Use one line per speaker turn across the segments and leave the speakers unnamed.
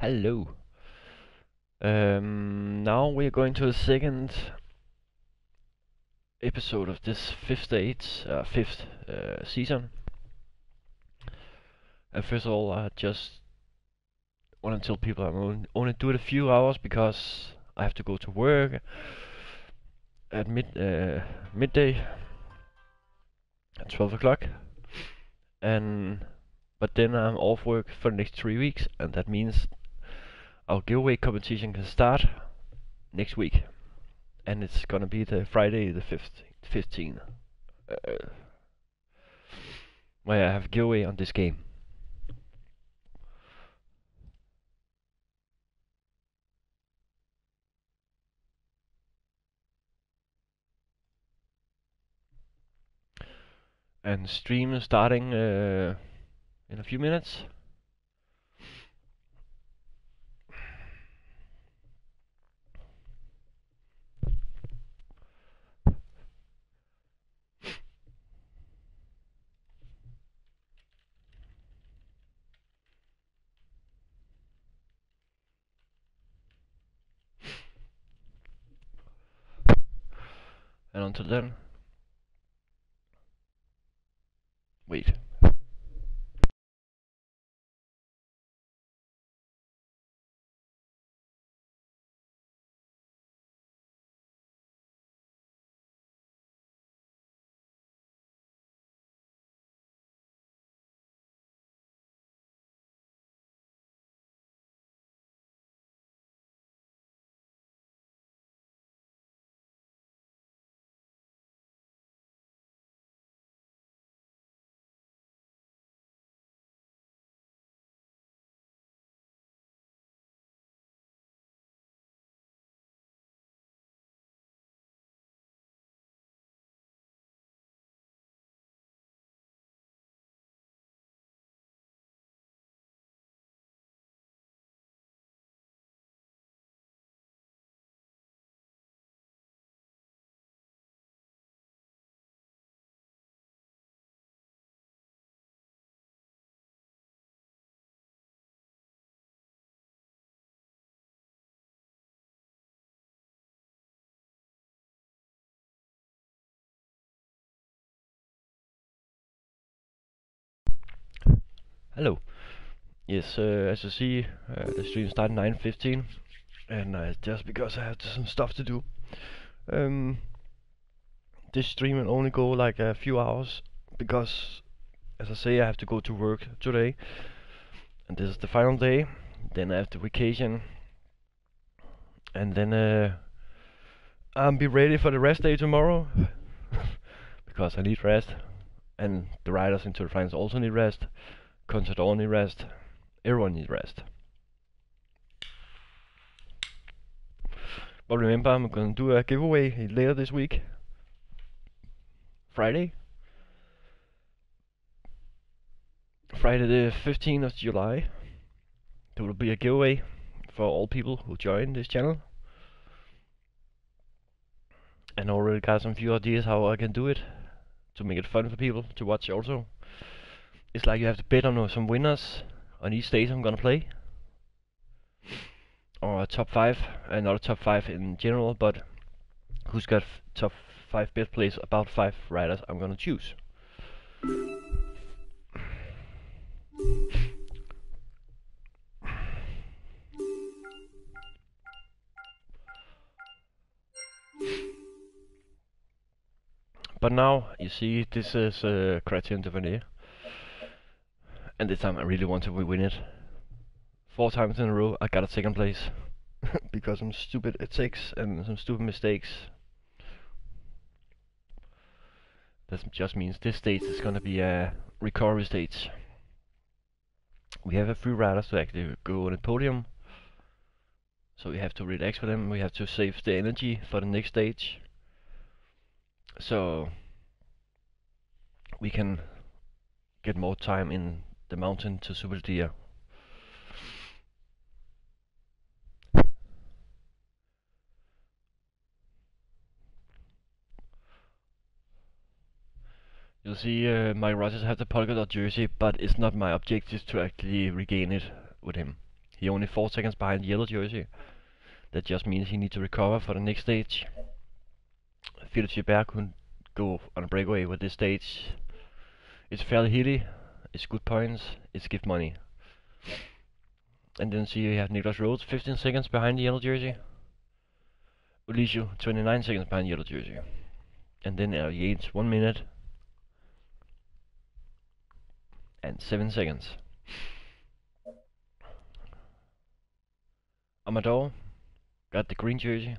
Hello. Um, now we are going to the second episode of this fifth stage, uh, fifth uh, season. And first of all, I just want to tell people I'm only do it a few hours because I have to go to work at mid uh, midday at 12 o'clock, and but then I'm off work for the next three weeks, and that means our giveaway competition can start next week, and it's gonna be the Friday the 15th, uh, where I have giveaway on this game. and stream starting uh, in a few minutes. And until then, wait. Hello. Yes, uh, as you see, uh, the stream started 9.15 and uh, just because I have some stuff to do. Um, this stream will only go like a few hours because, as I say, I have to go to work today and this is the final day. Then I have the vacation and then uh, I'll be ready for the rest day tomorrow because I need rest and the riders into the finals also need rest. Contador only rest. Everyone needs rest. But remember, I'm gonna do a giveaway later this week. Friday. Friday the 15th of July. There will be a giveaway for all people who join this channel. And I already got some few ideas how I can do it to make it fun for people to watch also it's like you have to bet on some winners on each stage I'm gonna play. Or top 5, and not a top 5 in general, but who's got top 5 best plays about 5 riders I'm gonna choose. But now, you see, this is uh, Criterium Dauphiné. And this time I really wanted to win it. Four times in a row I got a second place. because some stupid ethics and some stupid mistakes. That just means this stage is gonna be a recovery stage. We have a few riders to actually go on the podium. So we have to relax for them, we have to save the energy for the next stage. So we can get more time in the mountain to Zubeldia. You'll see uh, my Rogers have the polka dot jersey, but it's not my objective to actually regain it with him. He only 4 seconds behind the yellow jersey. That just means he needs to recover for the next stage. Philippe Gilbert couldn't go on a breakaway with this stage. It's fairly hilly, it's good points, it's gift money. And then see you have Niklas Rhodes 15 seconds behind the yellow jersey. Ulissi 29 seconds behind the yellow jersey. And then uh, Yates 1 minute and 7 seconds. Amador got the green jersey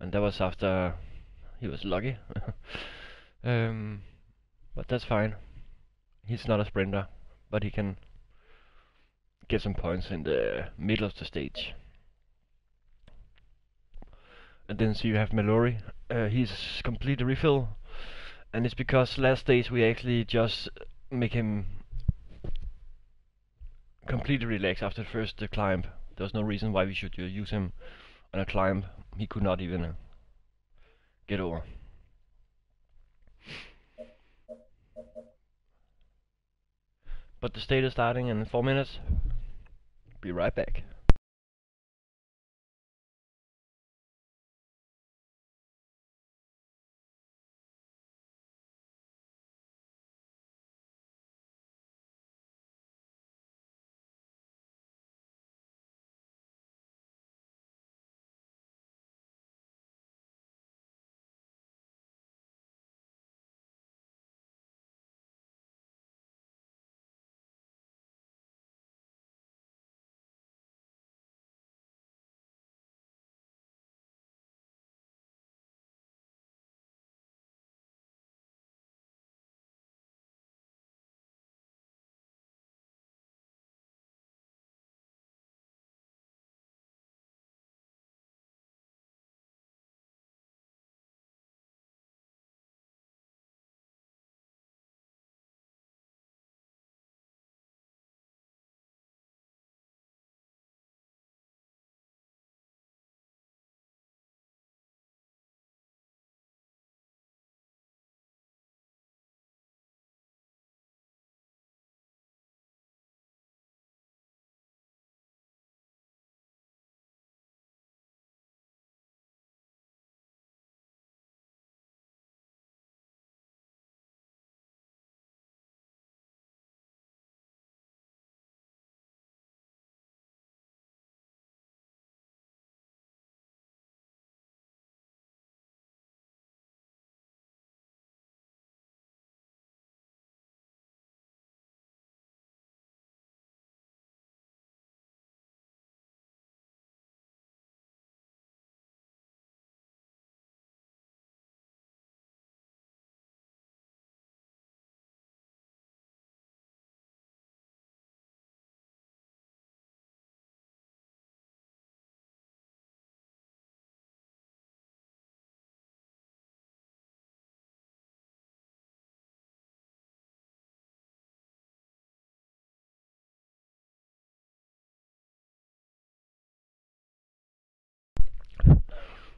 and that was after he was lucky. um, but that's fine. He's not a sprinter, but he can get some points in the middle of the stage. And then so you have Mallory. Uh, he's complete refill, and it's because last stage we actually just make him completely relax after the first uh, climb. There's no reason why we should uh, use him on a climb. He could not even uh, get over. But the state is starting in 4 minutes. Be right back.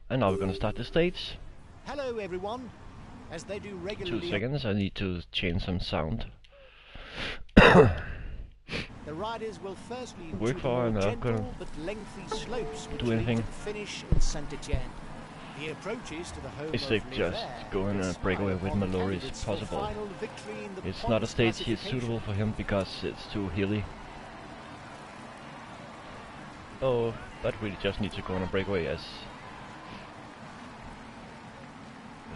And now we're gonna start the stage.
Hello, everyone. As they do regularly.
Two seconds, I need to change some sound.
The riders will first lead
Work
to
for and I'm gonna
but lengthy slopes which
do anything.
to finish in Saint Etienne. The approaches to the home of
they just
Verts
go in a breakaway with Mallory is possible.
final victory in the
It's not a stage he's suitable for him because it's too hilly. Oh, but we just need to go on a breakaway as, as there was the objective for
The
him.
riders have just set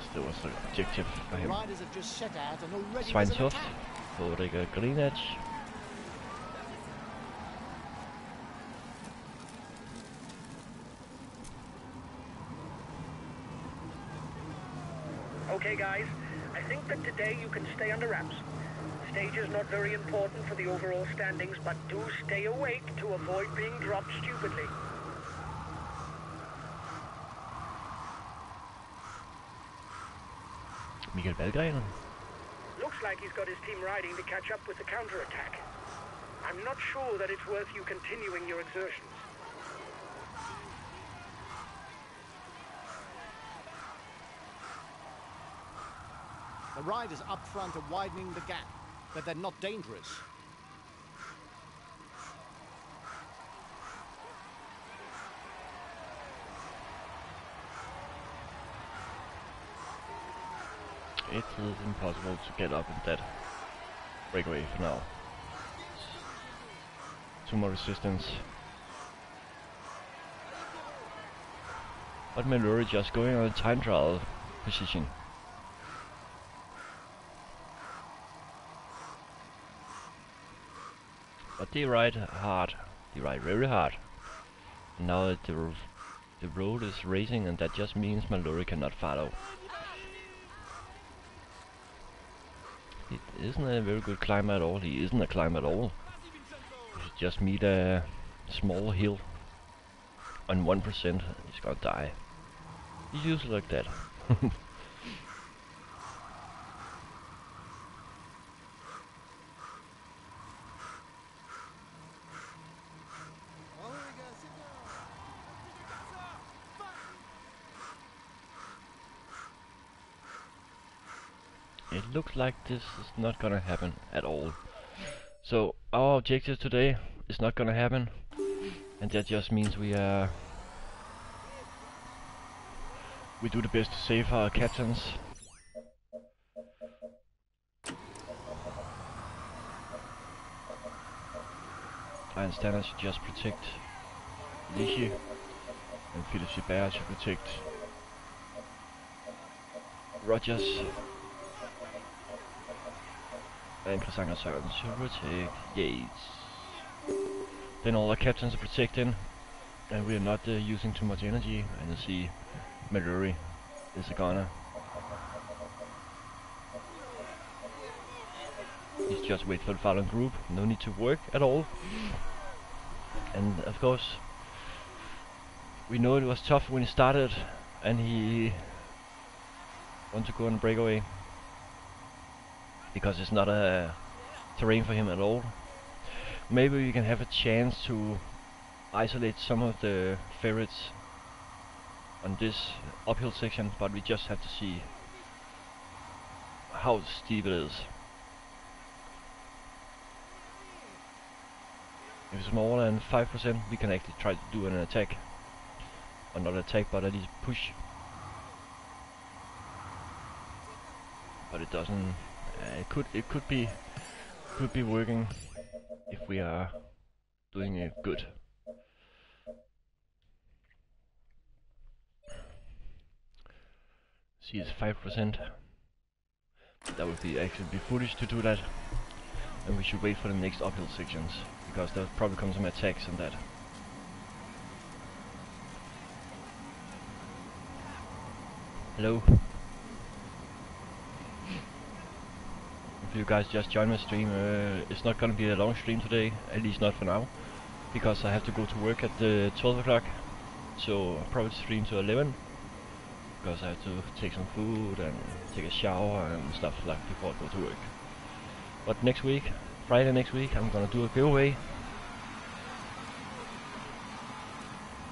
out and already there's an
Sveinshoft,
attack.
Orica GreenEdge.
Okay, guys, I think that today you can stay under wraps. Stage is not very important for the overall standings, but do stay awake to avoid being dropped stupidly.
Michael Valgren.
Looks like he's got his team riding to catch up with the counterattack. I'm not sure that it's worth you continuing your exertions.
The riders up front are widening the gap, but they're not dangerous.
It is impossible to get up in that breakaway for now. Two more resistance. But Mallory just going on a time trial position. But they ride hard. They ride very hard. Now the, the road is racing and that just means Mallory cannot follow. It isn't a very good climb at all. He isn't a climb at all. Just meet a small hill on 1%. He's gonna die. He's usually like that. It looks like this is not gonna happen at all. So our objective today is not gonna happen, and that just means we uh we do the best to save our captains. I understand I should just protect Lishi and Philippe Gilbert should protect Rogers and Chris Anker Sørensen should protect Yates. Then all our captains are protecting and we are not uh, using too much energy and you see Mallory is a goner. He's just wait for the following group, no need to work at all. And of course, we know it was tough when he started and he want to go on a breakaway because it's not a terrain for him at all. Maybe we can have a chance to isolate some of the ferrets on this uphill section, but we just have to see how steep it is. If it's more than 5%, we can actually try to do an attack. Or not attack, but at least push. But it doesn't. Uh, it could. It could be. Could be working if we are doing it good. See, it's five percent. That would be actually be foolish to do that, and we should wait for the next uphill sections because there'll probably come some attacks on that. Hello. If you guys just join my stream, uh, it's not gonna be a long stream today, at least not for now, because I have to go to work at uh, 12 o'clock. So I'll probably stream to 11, because I have to take some food and take a shower and stuff like before I go to work. But next week, Friday next week, I'm gonna do a giveaway.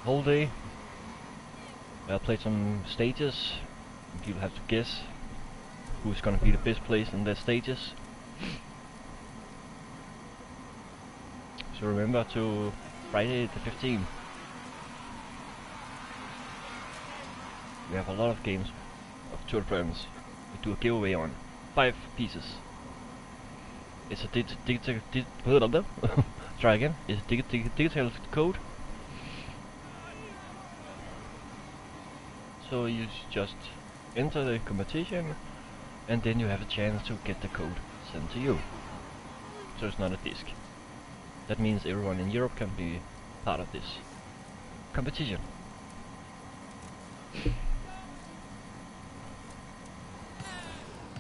Whole day. I'll play some stages. People have to guess who's gonna be the best place in the stages. So remember to Friday the 15th. We have a lot of games of Tour France. We do a giveaway on five pieces. It's a dig digital dig try again. It's a dig dig digital code. So you just enter the competition and then you have a chance to get the code sent to you. So it's not a disc. That means everyone in Europe can be part of this competition.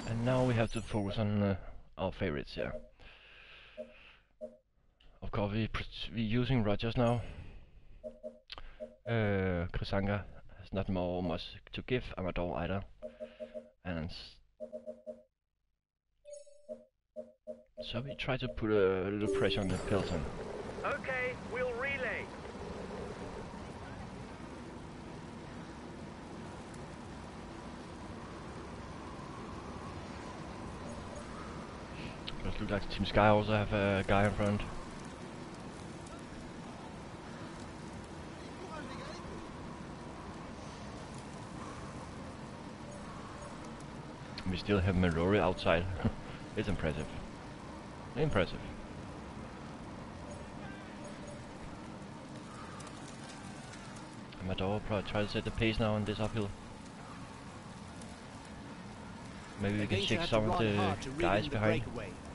And now we have to focus on uh, our favorites here. Of course, we pr- we using Rogers now. Uh, Chris Anker has not more much to give Amador either, and so we try to put a little pressure on the peloton.
Okay, we'll relay.
Does look like Team Sky also have a guy in front. We still have Mallory outside. it's impressive. Impressive. Amador probably try to set the pace now on this uphill. Maybe we can check some of the guys behind.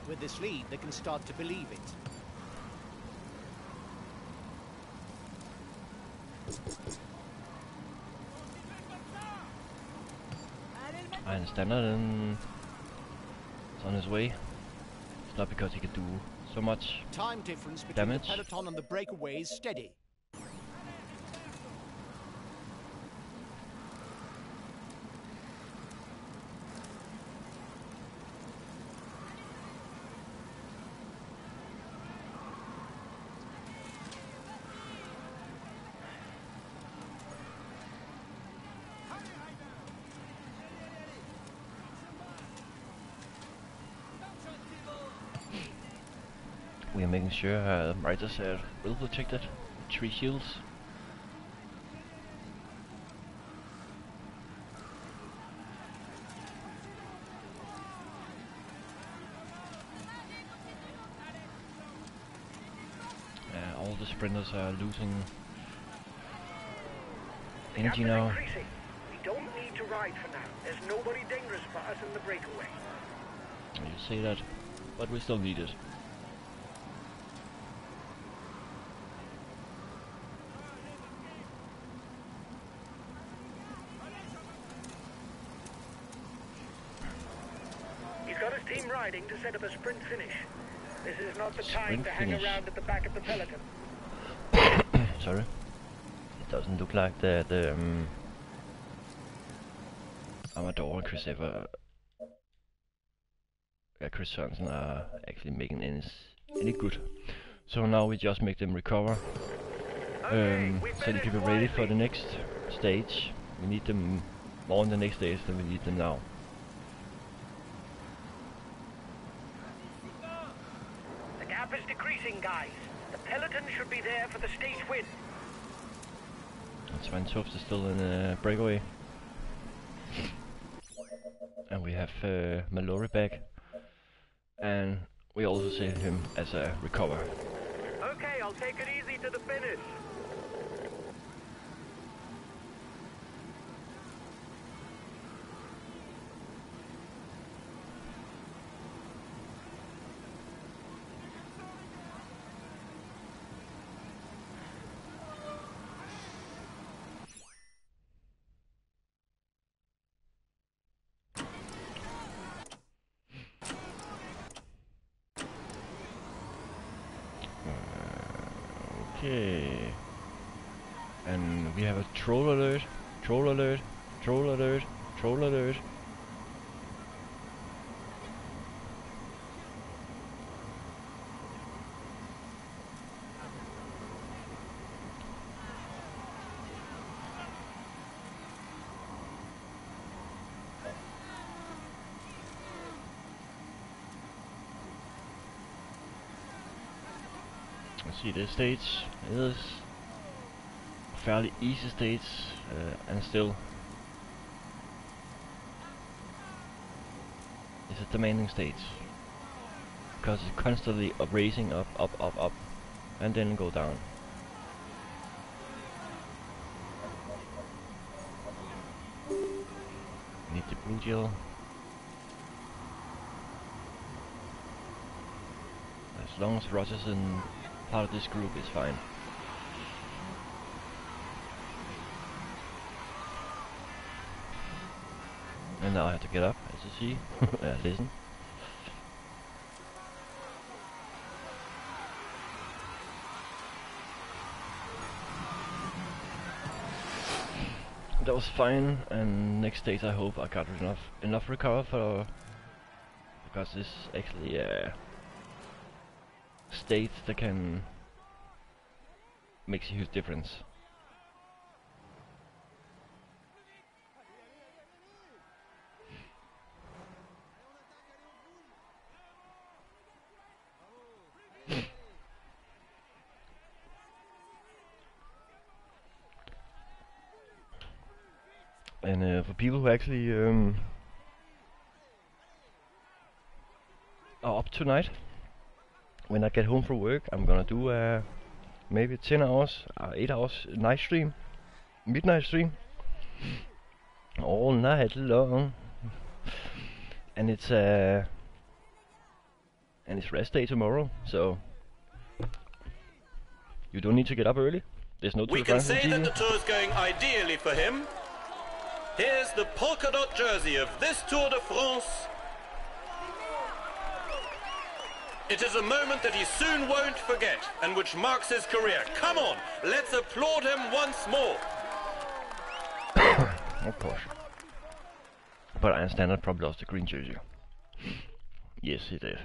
With this lead, they can start to believe it.
And Stannard and is on his way. It's not because he can do so much.
Time difference between
Damage.
the peloton and the breakaway is steady.
We are making sure uh, riders are well protected. Tree shields. Uh, all the sprinters are losing energy now.
We don't need to ride for now. There's nobody dangerous for us in the breakaway.
You say that, but we still need it.
He's got his team riding to set up a sprint finish. This is not the time
Sprint
to hang
finish.
around at the back of the peloton.
Sorry. It doesn't look like that um, Amador and Chris Ever, uh, Chris Sørensen are actually making any, any good. So now we just make them recover,
Okay,
um, so they can be ready for the next stage. We need them more in the next stage than we need them now.
The gap is decreasing, guys. The peloton should be there for the stage win.
Svein Tuft is still in a breakaway. And we have uh, Mallory back. And we also see him as a recover.
Okay, I'll take it easy to the finish.
Okay. And we have a troll alert, troll alert, troll alert, troll alert. See, this stage is fairly easy stage uh, and still it's a demanding stage because it's constantly up racing up, up, up, up and then go down. Need the blue gel. As long as Roger's in part of this group, it's fine. Now I have to get up, as you see. uh, listen. That was fine, and next stage I hope I got enough enough recover for because this actually uh, state that can makes a huge difference. And uh, for people who actually um, are up tonight. When I get home from work, I'm gonna do uh, maybe 10 hours, uh, 8 hours night stream, midnight stream, all night long. And it's uh, and it's rest day tomorrow, so you don't need to get up early. There's no
We can say that the tour's going ideally for him. Here's the polka dot jersey of this Tour de France. It is a moment that he soon won't forget and which marks his career. Come on, let's applaud him once more.
Oh, of course. But I understand I probably lost the green jersey. Yes, he did.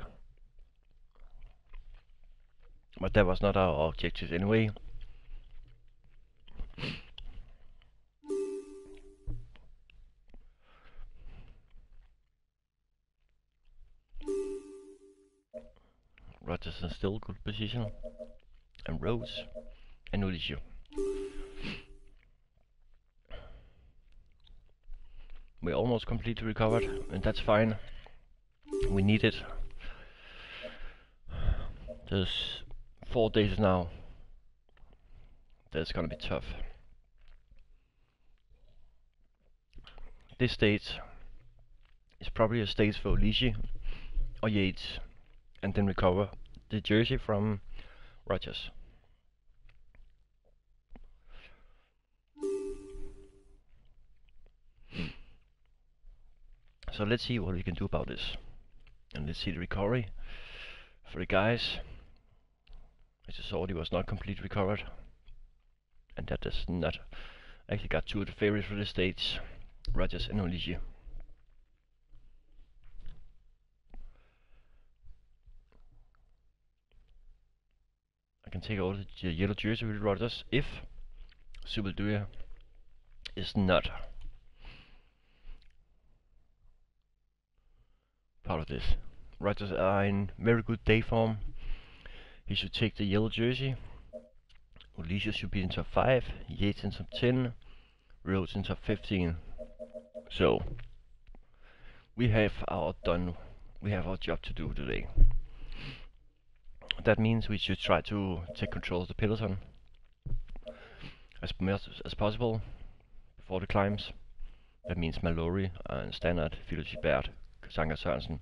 But that was not our objective anyway. Rogers in still good position. And Rose and Ulissi. We're almost completely recovered, and that's fine. We need it. There's four days now. That's gonna be tough. This stage is probably a stage for Lishi or Yates, and then recover the jersey from Rogers. So let's see what we can do about this. And let's see the recovery for the guys. I just saw he was not completely recovered. And that is not actually got two of the favorites for the stage, Rogers and Olivier. Can take over the yellow jersey with Rogers if Zubeldia is not part of this. Rogers are in very good day form. He should take the yellow jersey. Alicia should be in top 5, Yates in top 10, Rhodes in top 15. So, we have our done, we have our job to do today. That means we should try to take control of the peloton as much as possible before the climbs. That means Mallory and Stannard, Philippe Gilbert, Anker Sørensen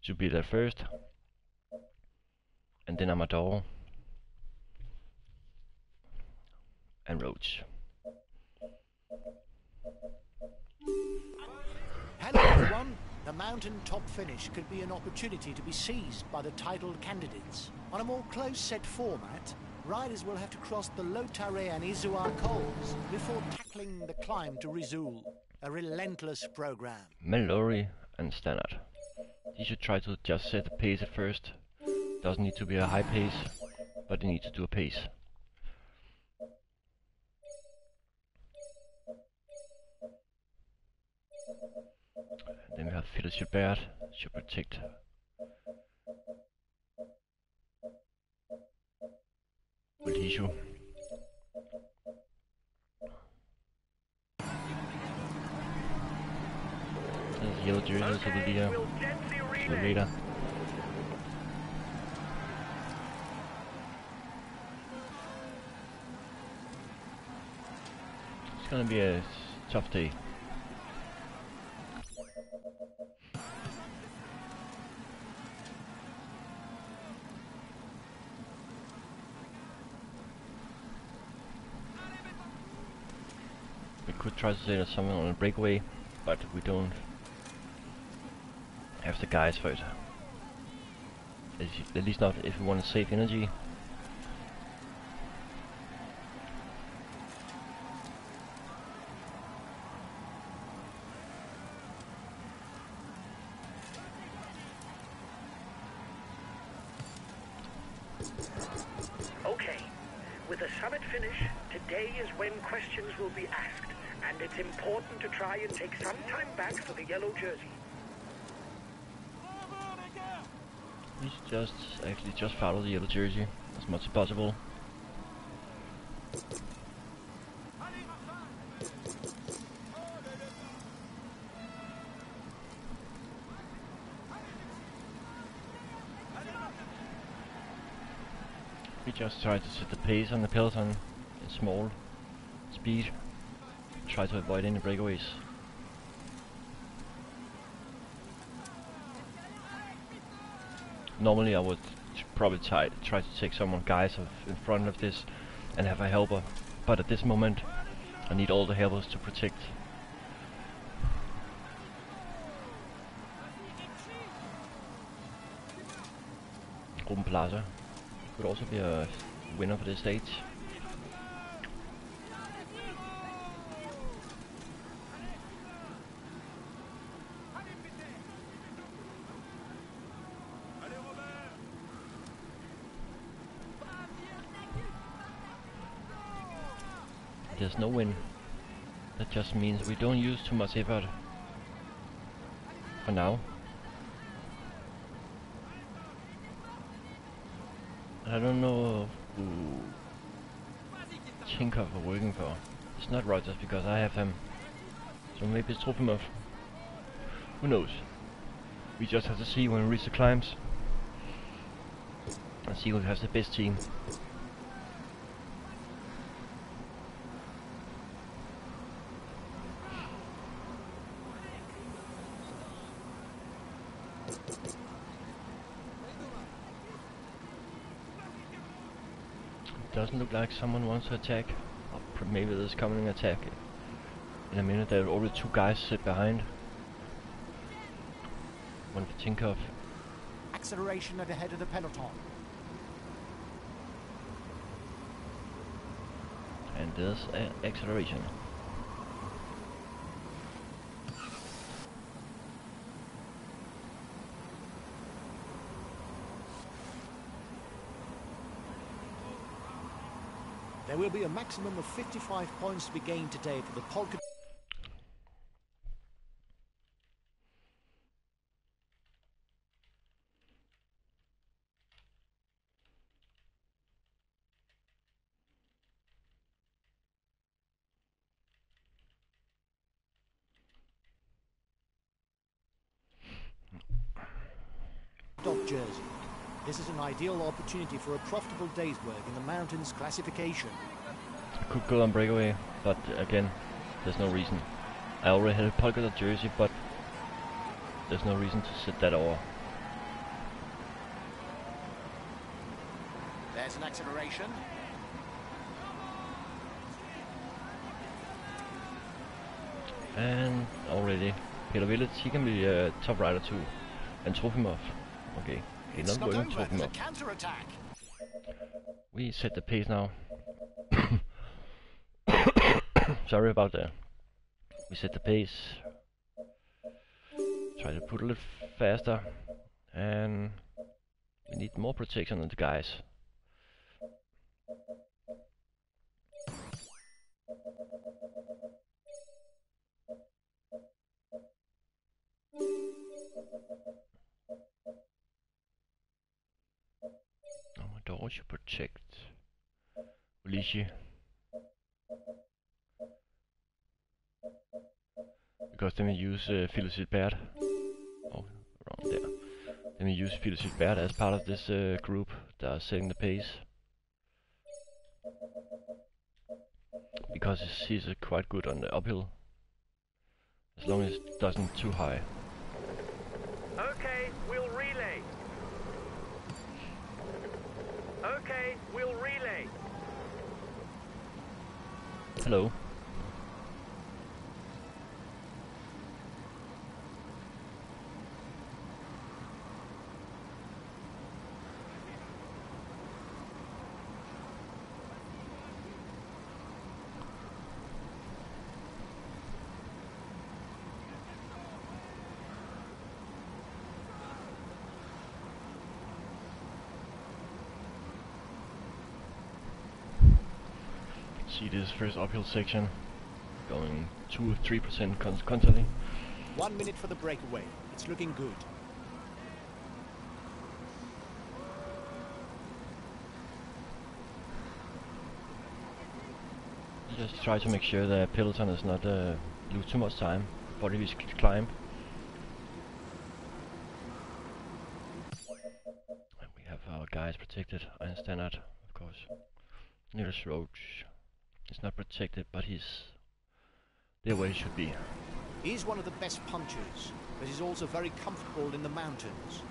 should be there first. And then Amador and Roach.
Hello, everyone. The mountain top finish could be an opportunity to be seized by the titled candidates. On a more close-set format, riders will have to cross the Lautaret and Izoard cols before tackling the climb to Risoul. A relentless program.
Mallory and Stannard. He should try to just set the pace at first. Doesn't need to be a high pace, but he needs to do a pace. Then we have Philippe Gilbert, should protect Ulissi. There's yellow jersey to the leader.
we'll
the leader. It's gonna be a tough day. Could try to set someone on a breakaway, but we don't have the guys for it. At least not if we want to save energy.
try and take some time back for the yellow jersey.
He's just actually just follow the yellow jersey as much as possible. We just try to set the pace on the peloton in small speed. Try to avoid any breakaways. Normally I would probably try, try to take someone guys in front of this and have a helper, but at this moment I need all the helpers to protect. Ruben Plaza could also be a winner for this stage. No win. That just means we don't use too much effort. For now. I don't know who Tinkoff are working for. It's not Rogers because I have him. So maybe it's Trofimov. Who knows? We just have to see when we reach the climbs. And see who has the best team. Look like someone wants to attack. Or maybe there's coming an attack. In a minute there are already two guys sit behind. One for Tinkoff.
Acceleration at the head of the peloton.
And there's a uh, acceleration.
There will be a maximum of 55 points to be gained today for the Polka. Dot jersey. This is an ideal opportunity for a profitable day's work in the mountains classification.
Could go on breakaway, but again, there's no reason. I already had a polka dot jersey, but there's no reason to sit that over.
There's an acceleration.
And already, Peter Willits, he can be a top rider too. And Trofimov. Okay,
It's
not going
over. There's counter-attack.
We set the pace now. Sorry about that. We set the pace. Try to put a little faster. And we need more protection on the guys. Amador should protect Ulissi. Because then we use uh, Phyllis Gilbert. Oh, wrong there. Then we use Phyllis Gilbert as part of this uh, group that are setting the pace. Because he's uh, quite good on the uphill. As long as it doesn't too high.
Okay, we'll relay. Okay, we'll relay.
Hello. See this first uphill section going 2 or 3% con- constantly.
One minute for the breakaway. It's looking good.
Just try to make sure the peloton is not uh, lose too much time before we c- climb. And we have our guys protected, I understand that, of course. Nils Roach is not protected, but he's there where he should be.
He's one of the best punchers, but he's also very comfortable in the mountains.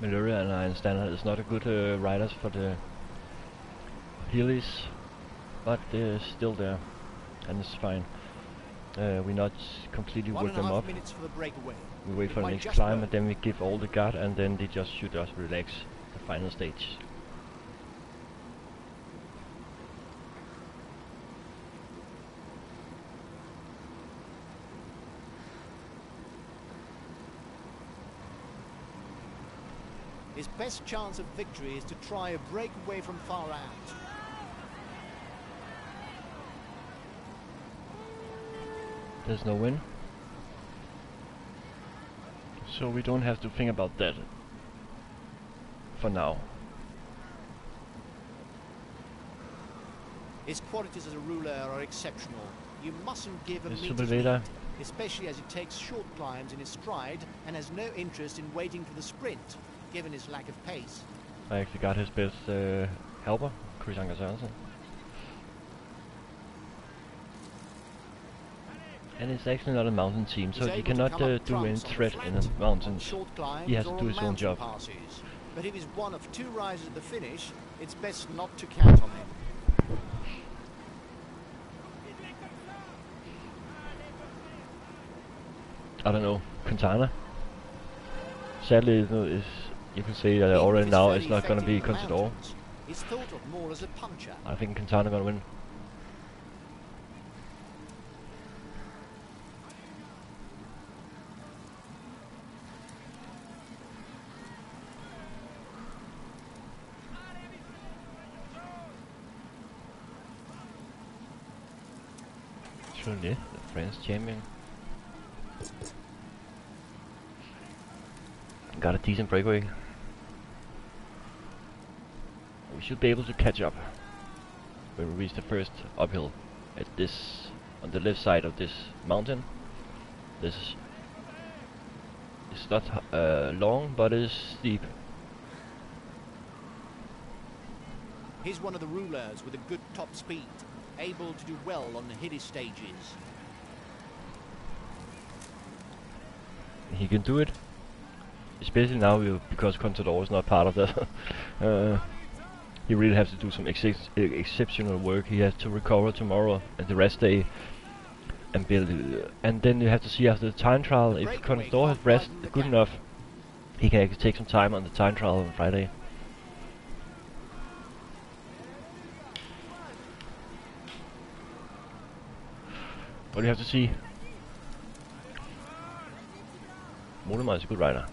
Meluria and I understand is not a good uh, riders for the Heelys, but they're still there, and it's fine. Uh, we not completely
One
work them up.
the.
We wait
It
for the next climb,
work.
and then we give all the guard, and then they just shoot us relax the final stage.
His best chance of victory is to try a breakaway from far out.
There's no win. So we don't have to think about that for now.
His qualities as a ruler are exceptional. You mustn't give a
Is
meter's
Sepúlveda
lead, especially as he takes short climbs in his stride and has no interest in waiting for the sprint, given his lack of pace.
I actually got his best uh, helper, Chris Anker Sørensen. And it's actually not a mountain team, so he cannot uh, do any
trumps on the
threat in
flat,
the mountains. He has to do his own job.
Passes. But if he's one of two risers at the finish, it's best not to count on him.
I don't know, Quintana. Sadly, you can see that already now it's not going to be
effective in the
Contador.
mountains, thought of more as a puncher.
I think Quintana going to win. The champion. Got a decent breakaway. We should be able to catch up when we reach the first uphill at this on the left side of this mountain. This is not uh, long, but it's steep.
He's one of the rulers with a good top speed, able to do well on the hilly stages.
He can do it, especially now we- because Contador is not part of that. uh, he really has to do some ex- exceptional work. He has to recover tomorrow and the rest day, and build. Uh, and then you have to see after the time trial if Contador has rest good enough. He can actually take some time on the time trial on Friday. But you have to see. Mollema is a good rider.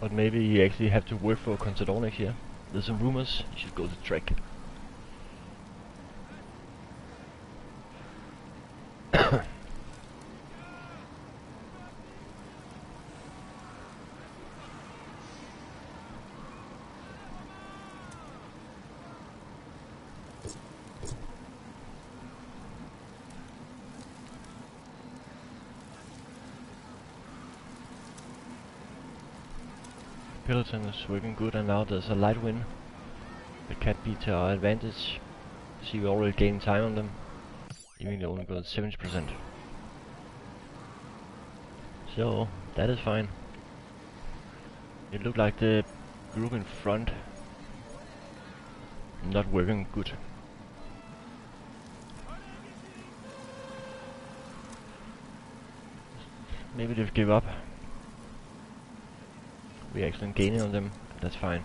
But maybe you actually have to work for Contador next year. There's some rumors you should go to Trek. Peloton is working good and now there's a light wind. The cat be to our advantage. See we already gained time on them. Even though only got 70%. So that is fine. It looked like the group in front not working good. Maybe they've give up. We actually gaining on them. That's fine.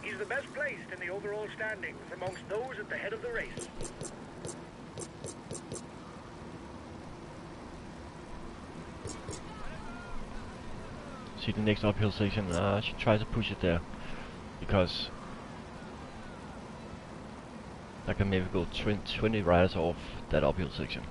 He's the best placed in the overall standings amongst those at the head of the race.
See the next uphill section. Uh, I should try to push it there because I can maybe go 20, 20 riders off that uphill section.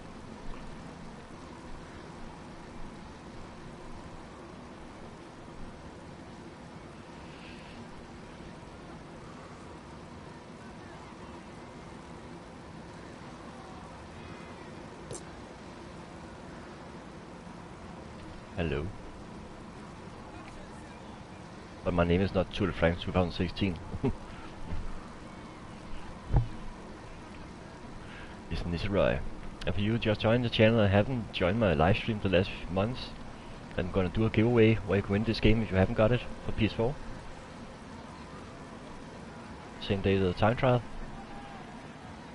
Hello. But my name is not Tour de France 2016. This right? And for you just joined the channel and haven't joined my live stream the last months, I'm gonna do a giveaway where you can win this game if you haven't got it for PS4. Same day as the time trial.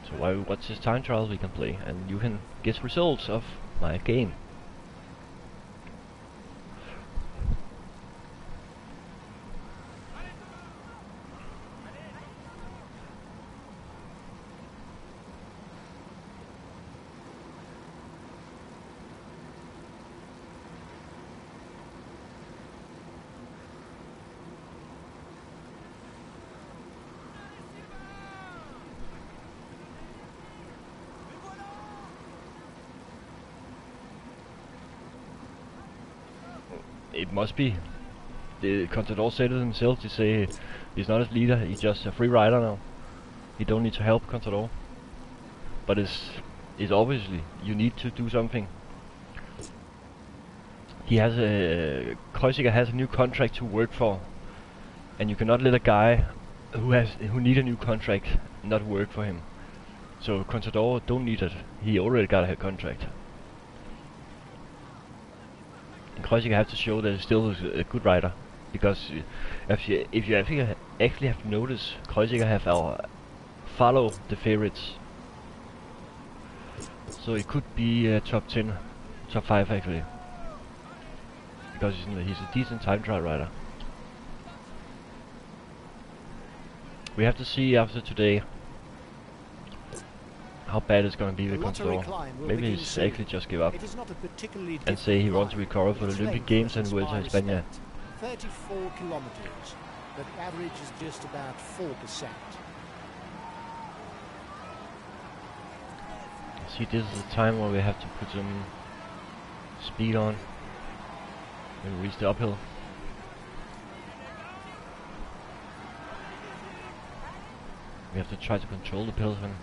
So while we watch this time trial we can play and you can guess results of my game. Be. The Contador said it himself. He say he's not a leader. He's just a free rider now. He don't need to help Contador. But it's it's obviously you need to do something. He has a Kreuziger has a new contract to work for, and you cannot let a guy who has who need a new contract not work for him. So Contador don't need it. He already got a contract. Kreuziger have to show that he's still a good rider. Because if you if you actually actually have noticed, Kreuziger have our follow the favorites. So it could be uh, top 10, top 5 actually. Because he's, he's a decent time trial rider. We have to see after today how bad it's going to be with Contador. Maybe he's actually just give up and say he wants to recover for the Olympic Games and Vuelta a España.
34 kilometers, but average is just about 4%.
See, this is the time where we have to put some speed on when we reach the uphill. We have to try to control the Pilsen.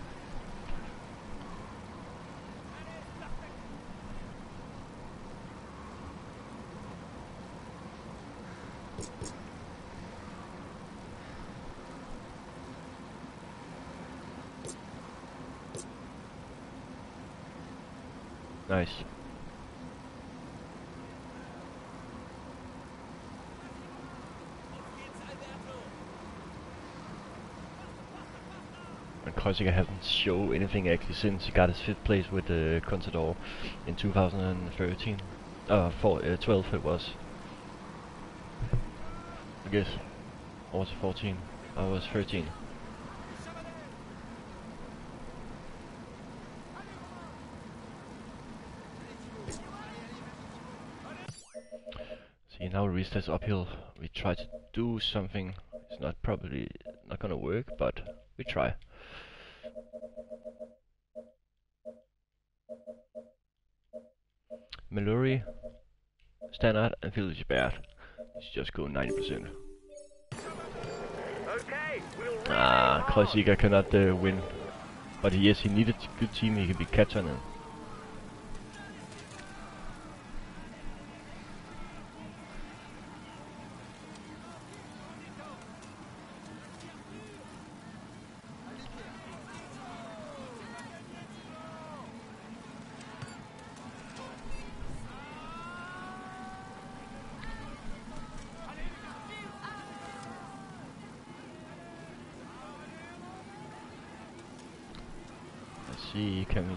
Nice. And Kreuziger hasn't shown anything actually since he got his fifth place with the uh, Contador in 2013. Uh, four, uh, 12 it was. I guess. Or was it 14? I was 13. See now we reach this uphill. We try to do something. It's not probably not gonna work, but we try. Mallory, Stannard and Philippe Gilbert. Let's just go 90%.
Okay, we'll
Ah, Kreuziger cannot uh, win. But yes, he needed a good team, he can be catching it.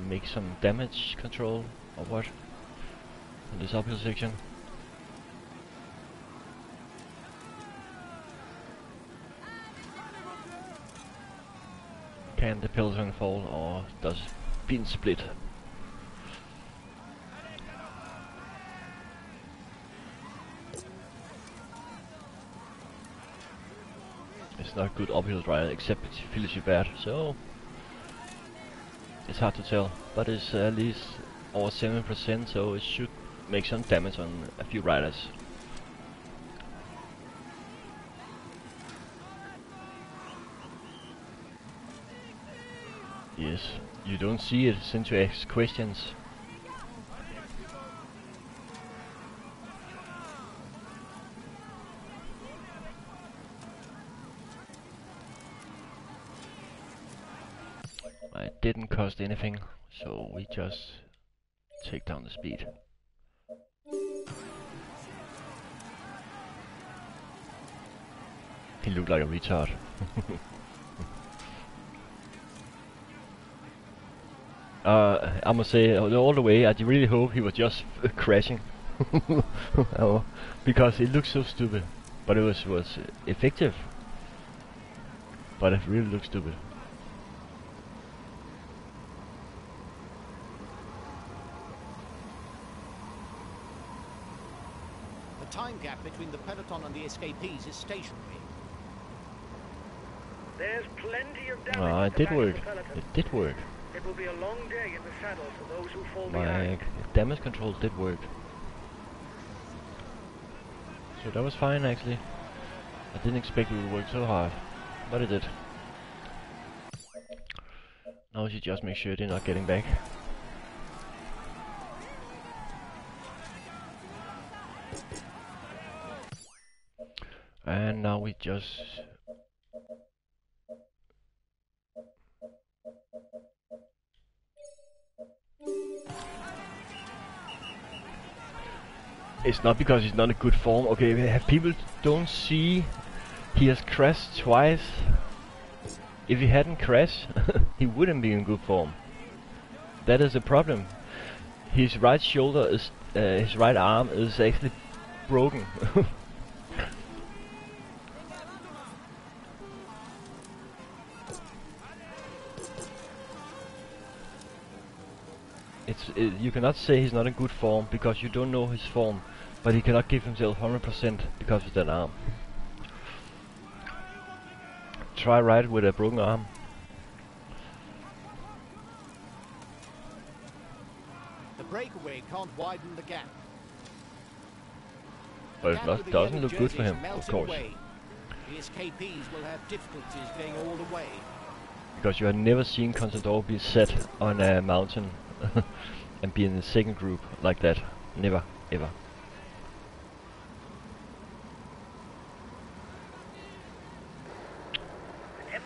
Make some damage control or what? On this uphill section? Can the Pilsen fall or does Pin split? It's not good uphill ride except Philippe Gilbert, so It's hard to tell, but it's at least over 7%, so it should make some damage on a few riders. Yes, you don't see it since you ask questions. It didn't cost anything, so we just take down the speed. He looked like a retard. uh, I must say, all the way, I really hope he was just crashing. oh, because it looked so stupid. But it was, was effective. But it really looked stupid.
The time gap between the peloton escapees is stationary.
There's plenty of damage
Ah,
at
it did work. It did work.
It will be a long day in the saddle for those who fall
My
behind.
damage control did work. So that was fine actually. I didn't expect it would work so hard, but it did. Now we should just make sure they're not getting back. We just It's not because he's not in good form. Okay, people don't see he has crashed twice. If he hadn't crashed, he wouldn't be in good form. That is the problem. His right shoulder is, uh, his right arm is actually broken. it, you cannot say he's not in good form because you don't know his form, but he cannot give himself 100% because of that arm. Try ride with a broken arm.
The breakaway can't widen the gap.
But it not, doesn't look good for him, of course.
away. The escapees will have difficulties getting all the way.
Because you have never seen Contador be set on a mountain and be in the second group like that. Never, ever.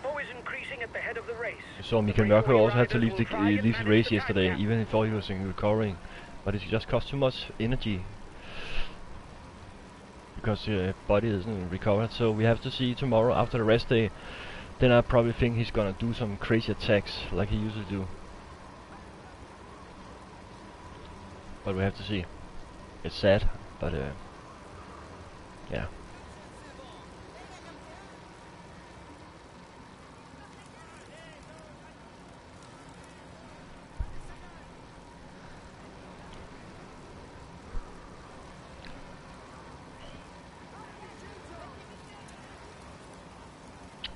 So is increasing at the head of the race.
You saw
The
Mikael Mørkøv also had to leave the, uh, leave the race yesterday, even before he was in recovering. But it just cost too much energy. Because your body isn't recovered, so we have to see tomorrow after the rest day. Then I probably think he's gonna do some crazy attacks like he usually do. But we have to see. It's sad, but uh, yeah.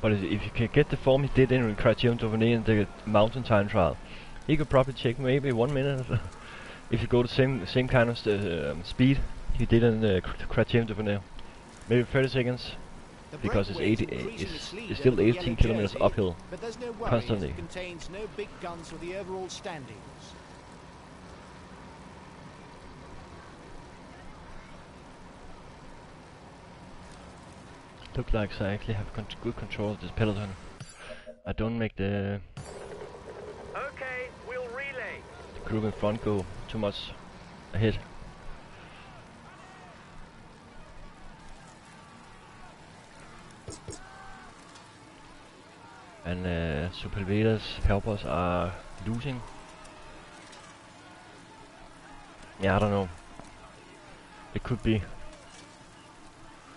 But if you can get the form he did in Criterium Dauphiné in the mountain time trial, he could probably take maybe one minute if you go the same same kind of st- um, speed he did in the uh, Cr- Criterium Dauphiné. Maybe 30 seconds,
The
because it's 80,
eh,
it's,
its
still 18 kilometers
jersey,
uphill.
But there's no worry
constantly.
it contains no big guns for the overall standings.
Look like I actually have con- good control of this peloton. I don't make the,
Okay, we'll relay.
the group in front go too much hit. And uh, Sepúlveda's helpers are losing. Yeah, I don't know. It could be.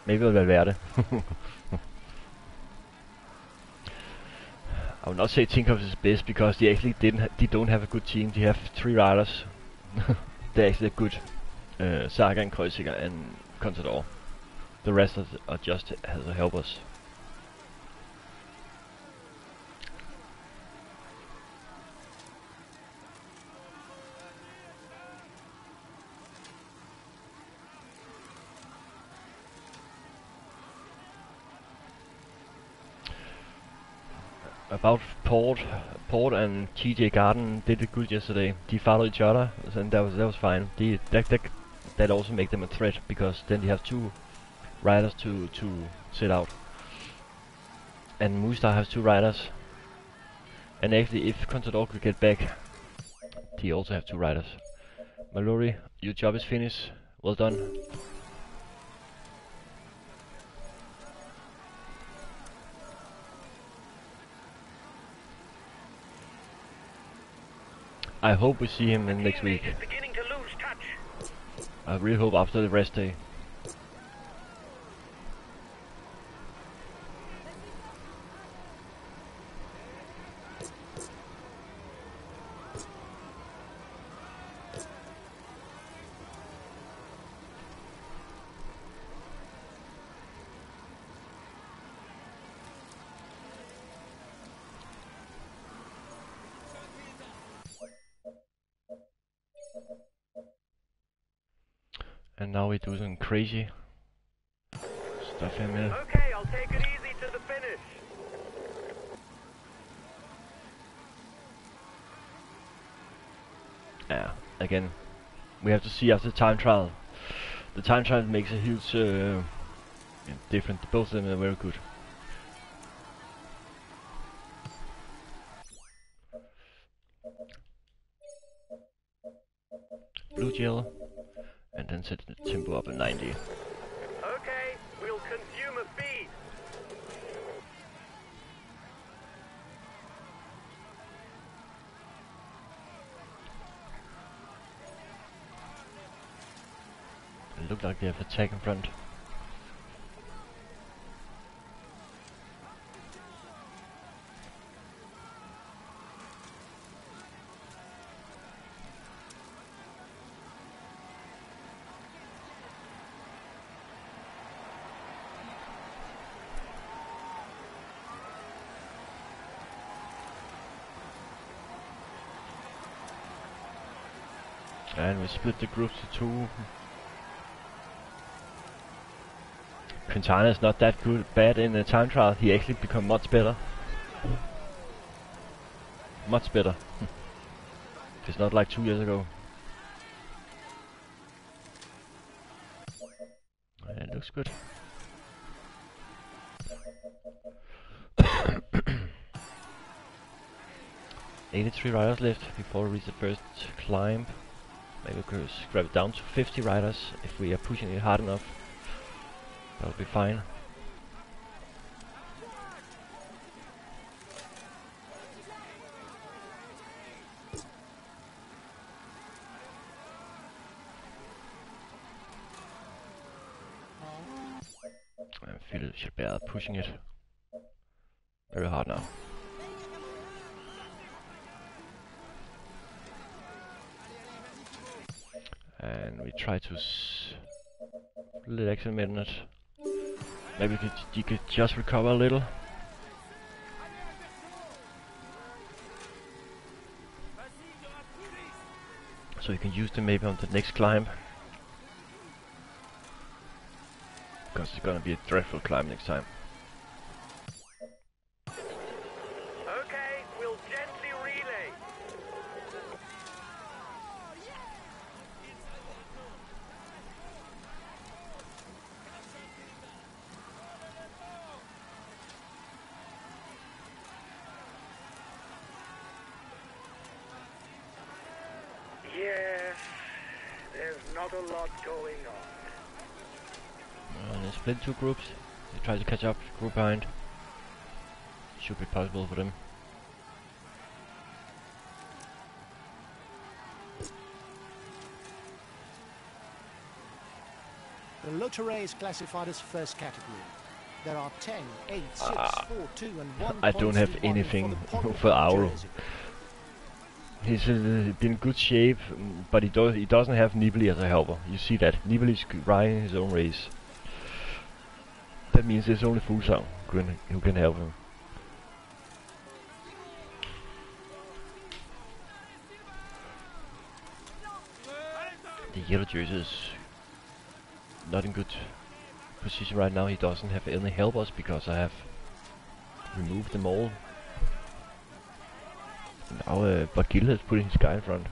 Maybe it'll Valverde. I would not say Tinkoff is best because they actually didn't. They don't have a good team. They have three riders. There's a good uh, Sagan and Kreuziger and Contador. The rest are, are just as helpers. about Porte Porte and Tejay van Garderen did it good yesterday. They followed each other, and that was that was fine. They, that that also make them a threat because then they have two riders to to sit out, and Movistar has two riders. And actually, if Contador could get back, he also have two riders. Mallory, your job is finished. Well done. I hope we see him in next week.
Is beginning to lose touch.
I really hope after the rest day. And now we do some crazy stuff in there.
Okay, I'll take it easy to the finish.
Yeah, again, we have to see after the time trial. The time trial makes a huge uh, difference. Both of them are very good. Blue gel, and then set the tempo up at 90.
Okay, we'll consume a feed.
It looked like they have attack in front. Split the group to two. Quintana is not that good, bad in the time trial. He actually become much better. Much better. it's not like two years ago. It looks good. Eighty-three riders left before we reach the first climb. Maybe we could scrap it down to 50 riders if we are pushing it hard enough. That'll be fine. I feel it should be uh, pushing it very hard now. And we try to let extra minute. Maybe you could, you could just recover a little. So you can use them maybe on the next climb. Because it's gonna be a dreadful climb next time.
Okay, we'll gently relay. Yes, there's not a lot going on.
And they split two groups. They try to catch up, group behind. Should be possible for them.
The Lautaret is classified as first category. There are 10, 8, 6,
Ah,
4, 2 and 1
I don't have anything
for, the
for
Polygraph
Auro.
Jersey.
He's uh, been in good shape, but he, he doesn't have Nibali as a helper. You see that. Nibali is riding his own race. That means there's only can, who can help him. The yellow jersey is not in good position right now. He doesn't have any helpers because I have removed them all Now uh, Bagil is putting his guy in front.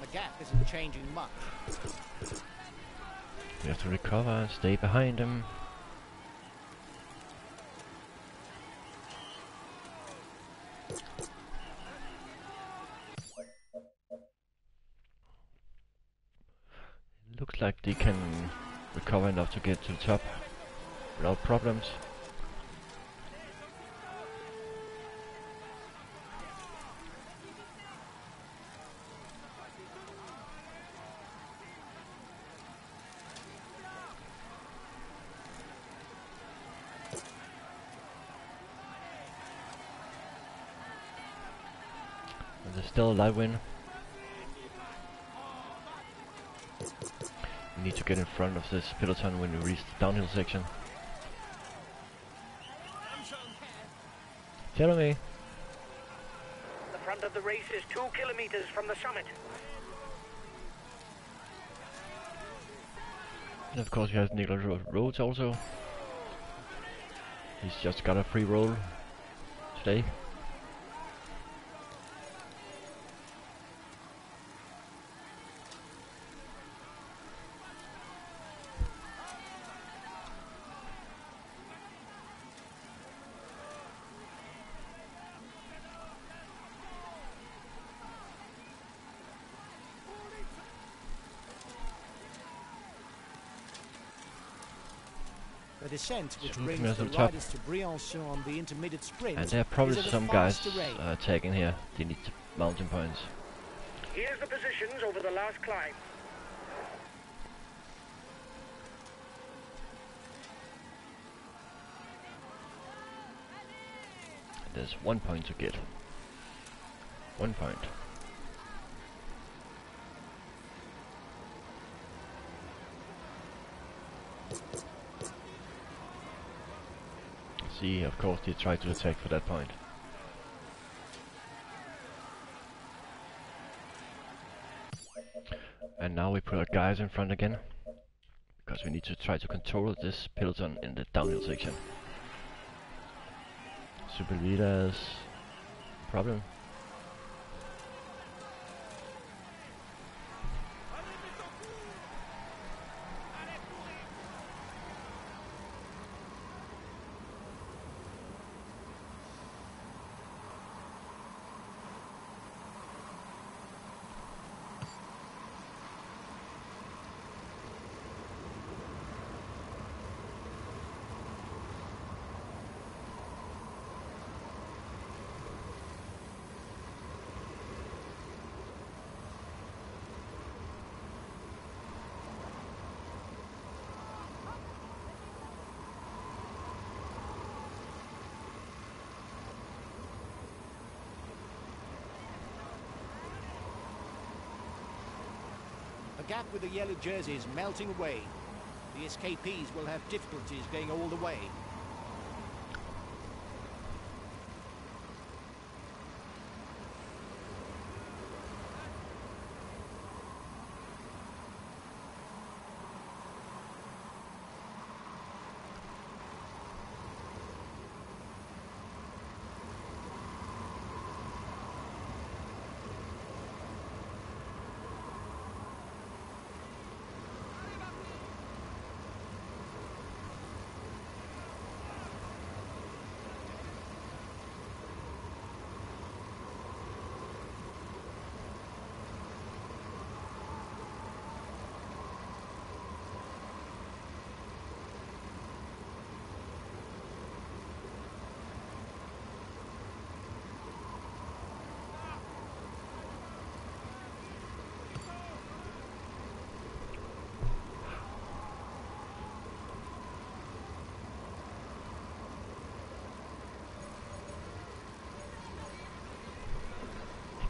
The gap isn't changing much.
We have to recover and stay behind him. Looks like they can recover enough to get to the top without problems. There's light win. We need to get in front of this peloton when we reach the downhill section. Follow me.
The front of the race is two kilometers from the summit.
And of course we have Nicolas Roche also. He's just got a free roll today.
The descent, which brings the
the top.
riders to Briançon on the intermediate sprint,
And there are probably
is
some guys
faster
uh, tagging here. They need mountain points.
Here's the positions over the last climb.
There's one point to get. One point. See, of course, they try to attack for that point. And now we put our guys in front again. Because we need to try to control this peloton in the downhill section. Sepúlveda's problem.
With the yellow jerseys melting away. The escapees will have difficulties going all the way.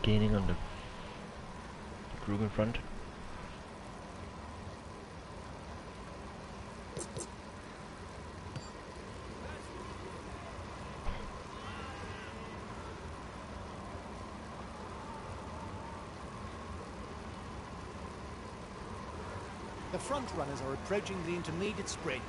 Gaining on the, group in front.
The front runners are approaching the intermediate sprint.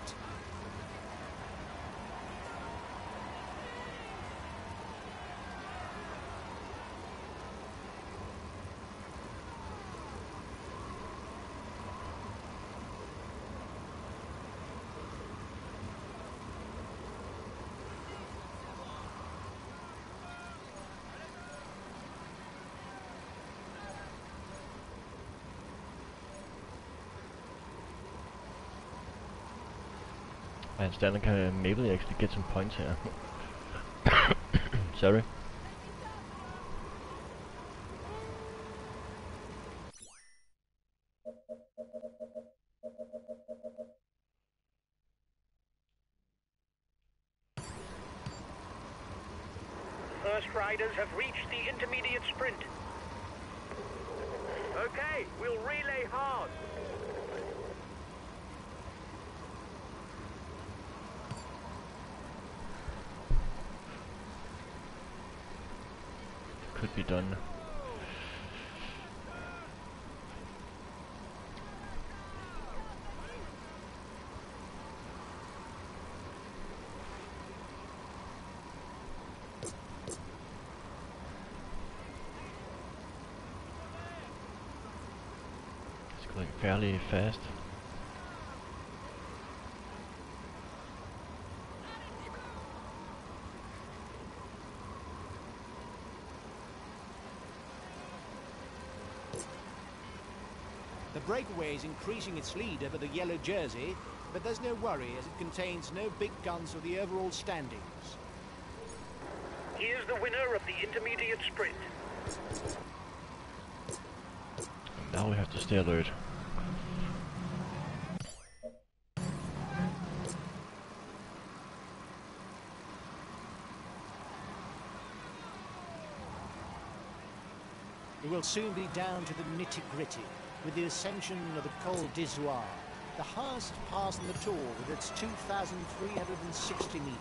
And Stanley can maybe actually get some points here. Sorry.
First riders have reached the intermediate sprint. Okay, we'll relay hard.
Could be done. It's going fairly fast.
Breakaway is increasing its lead over the yellow jersey, but there's no worry as it contains no big guns for the overall standings.
Here's the winner of the intermediate sprint.
Now we have to stay alert.
We will soon be down to the nitty-gritty with the ascension of the Col d'Izoard, the highest pass in the Tour with its 2,360 metres.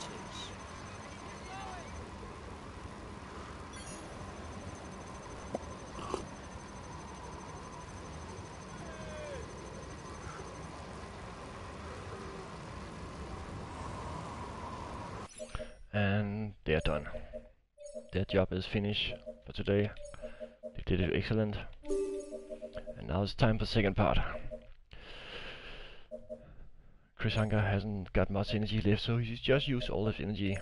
And they're done. Their job is finished for today. They did it excellent. Now it's time for second part. Chris Anker hasn't got much energy left, so he's just used all his energy.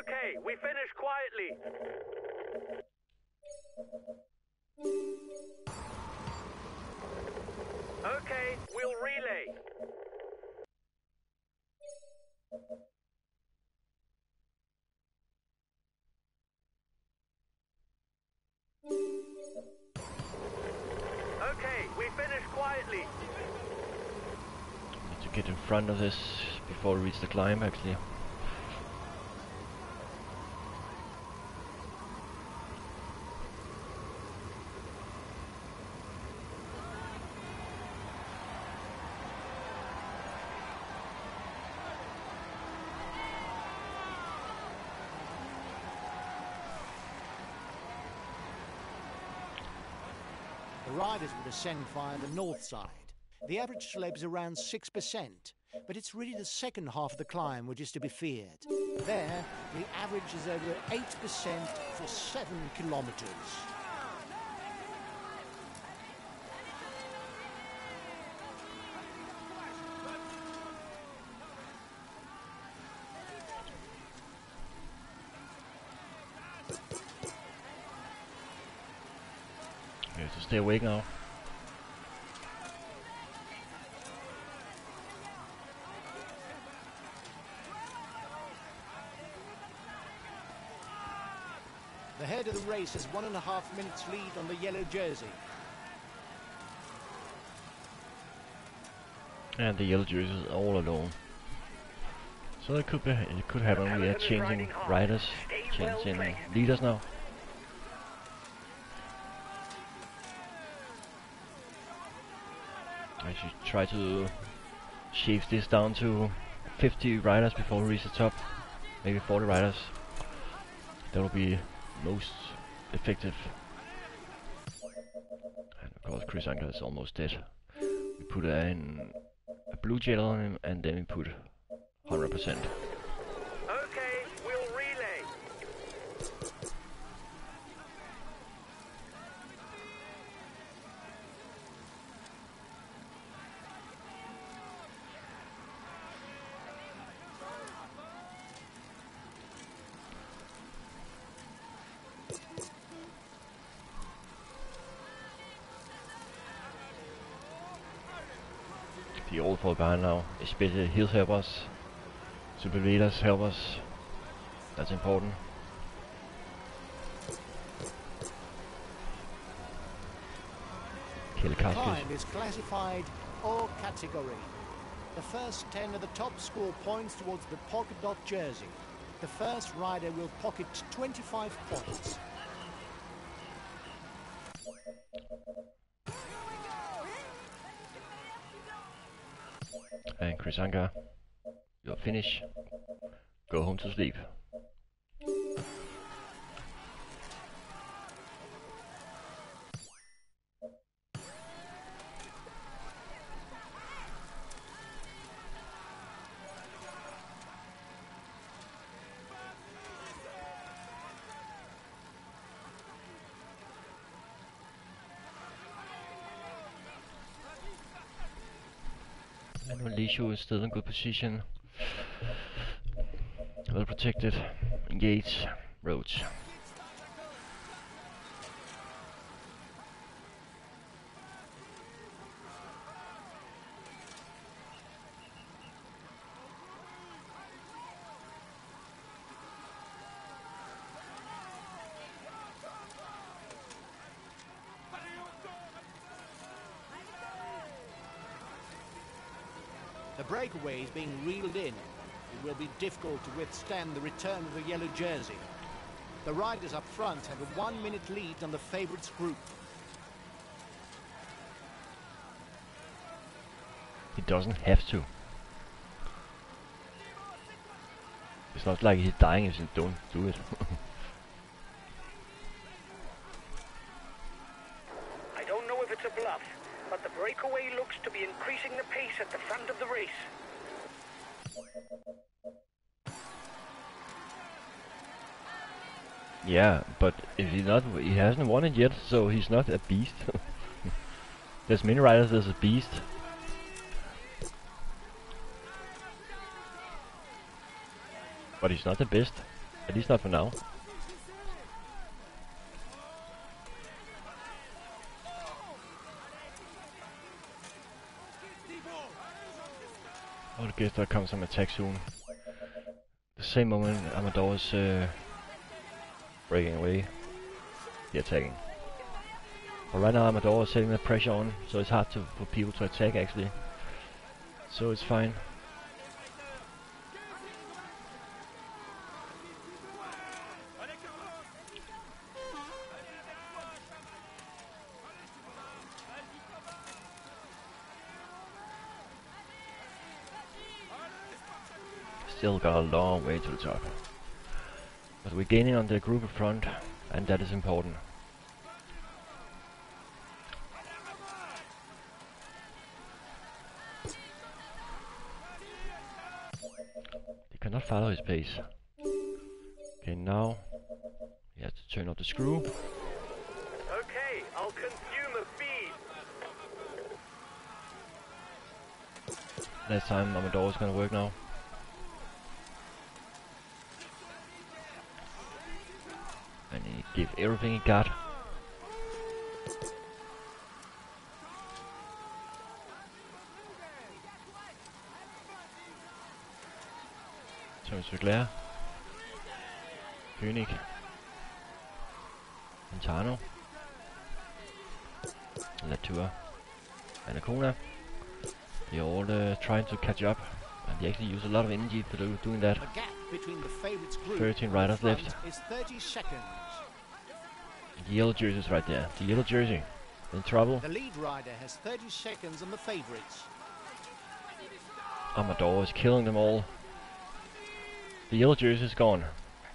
Okay, we finish quietly. Okay, we'll relay. Okay, we finish quietly.
Need to get in front of this before we reach the climb actually.
The riders would ascend via the north side. The average slope is around 6%, but it's really the second half of the climb which is to be feared. There, the average is over 8% for 7 kilometres.
Stay awake now.
The head of the race has one and a half minutes lead on the yellow jersey.
And the yellow jersey is all alone. So it could be, it could happen. We are changing riders,
Stay well
changing leaders now. I should try to shave this down to 50 riders before we reach the top. Maybe 40 riders. That will be most effective. And of course Chris Anker is almost dead. We put a, in a blue gel on him and then we put 100%.
Okay, we'll relay.
The er old fall behind now, especially he'll help us. Super leaders help us. That's important. Kill.
Time is classified all category. The first 10 of the top score points towards the polka dot jersey. The first rider will pocket 25 points.
Chris Anker, you're finished. Go home to sleep. Manuel is still in good position. Well protected. Engage.
Roche. Is being reeled in. It will be difficult to withstand the return of the yellow jersey. The riders up front have a one-minute lead on the favourites group.
He doesn't have to. It's not like he's dying if he don't do it.
I don't know if it's a bluff, but the breakaway looks to be increasing the pace at the front of the race.
yeah, but if he not, he hasn't won it yet, so he's not a beast. There's many riders that's a beast. But he's not the best. At least not for now. I guess there comes some attack soon. The same moment Amador is uh, breaking away, the attacking. But right now Amador is setting the pressure on, so it's hard to, for people to attack actually. So it's fine. Still got a long way to the top. But we're gaining on the group in front, and that is important. They cannot follow his pace. Okay, now he has to turn off the screw.
Okay, I'll consume a feed.
Last time Amador is gonna work now. And he give everything he got. Thomas Voeckler. König. Montano. Latour. And Acuna. They're all uh, trying to catch up. And they actually use a lot of energy for do- doing that.
The gap between the favourites group
13 riders left.
is 30 seconds.
The yellow jersey's right there. The yellow jersey. In trouble.
The lead rider has 30 seconds on the favourites.
Amador is killing them all. The yellow jersey is gone.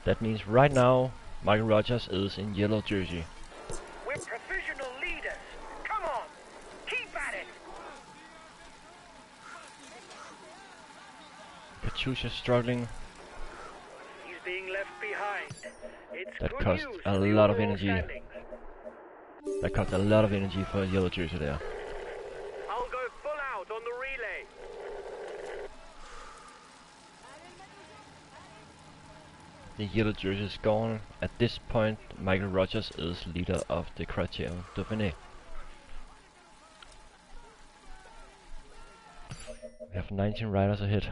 That means right now, Michael Rogers is in yellow jersey.
We're professional leaders. Come on, keep at it.
Katusha struggling.
He's being left behind. It's
That
good
cost
news
a lot of energy. That cost a lot of energy for a yellow jersey there.
I'll go full out on the relay.
The yellow jersey is gone. At this point, Michael Rogers is leader of the Criterium Dauphiné. We have 19 riders ahead.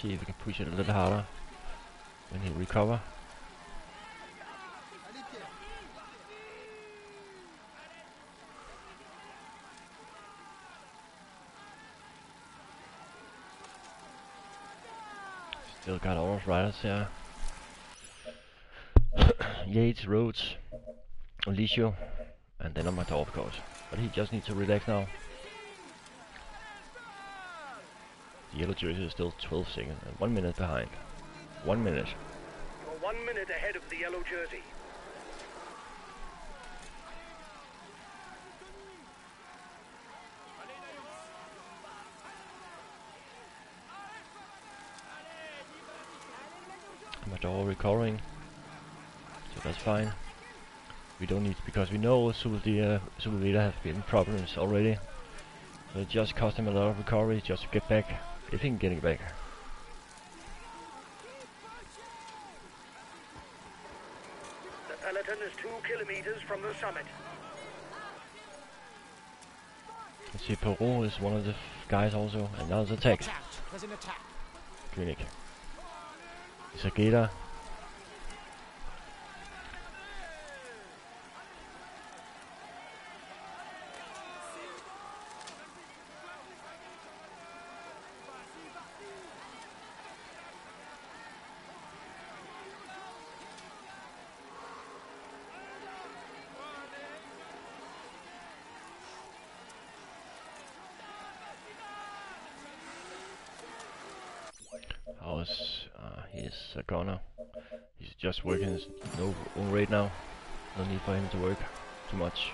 See if we can push it a little harder when he recover. Still got all riders here. Yates, Rhodes, Ulissi, and then Amador of course. But he just needs to relax now. The yellow jersey is still 12 seconds and 1 minute behind. 1 minute.
You're one minute ahead of the yellow jersey.
Amador recovering. So that's fine. We don't need because we know Super uh, Sepúlveda have been problems already. So it just cost him a lot of recovery just to get back. If he can get it back.
The peloton is two kilometers from the summit.
Let's see, Perot is one of the guys also. And now it's attack.
Watch out, there's an attack.
Koenig. Isageta. Uh, he's a gunner. He's just working his no own rate now. No need for him to work too much.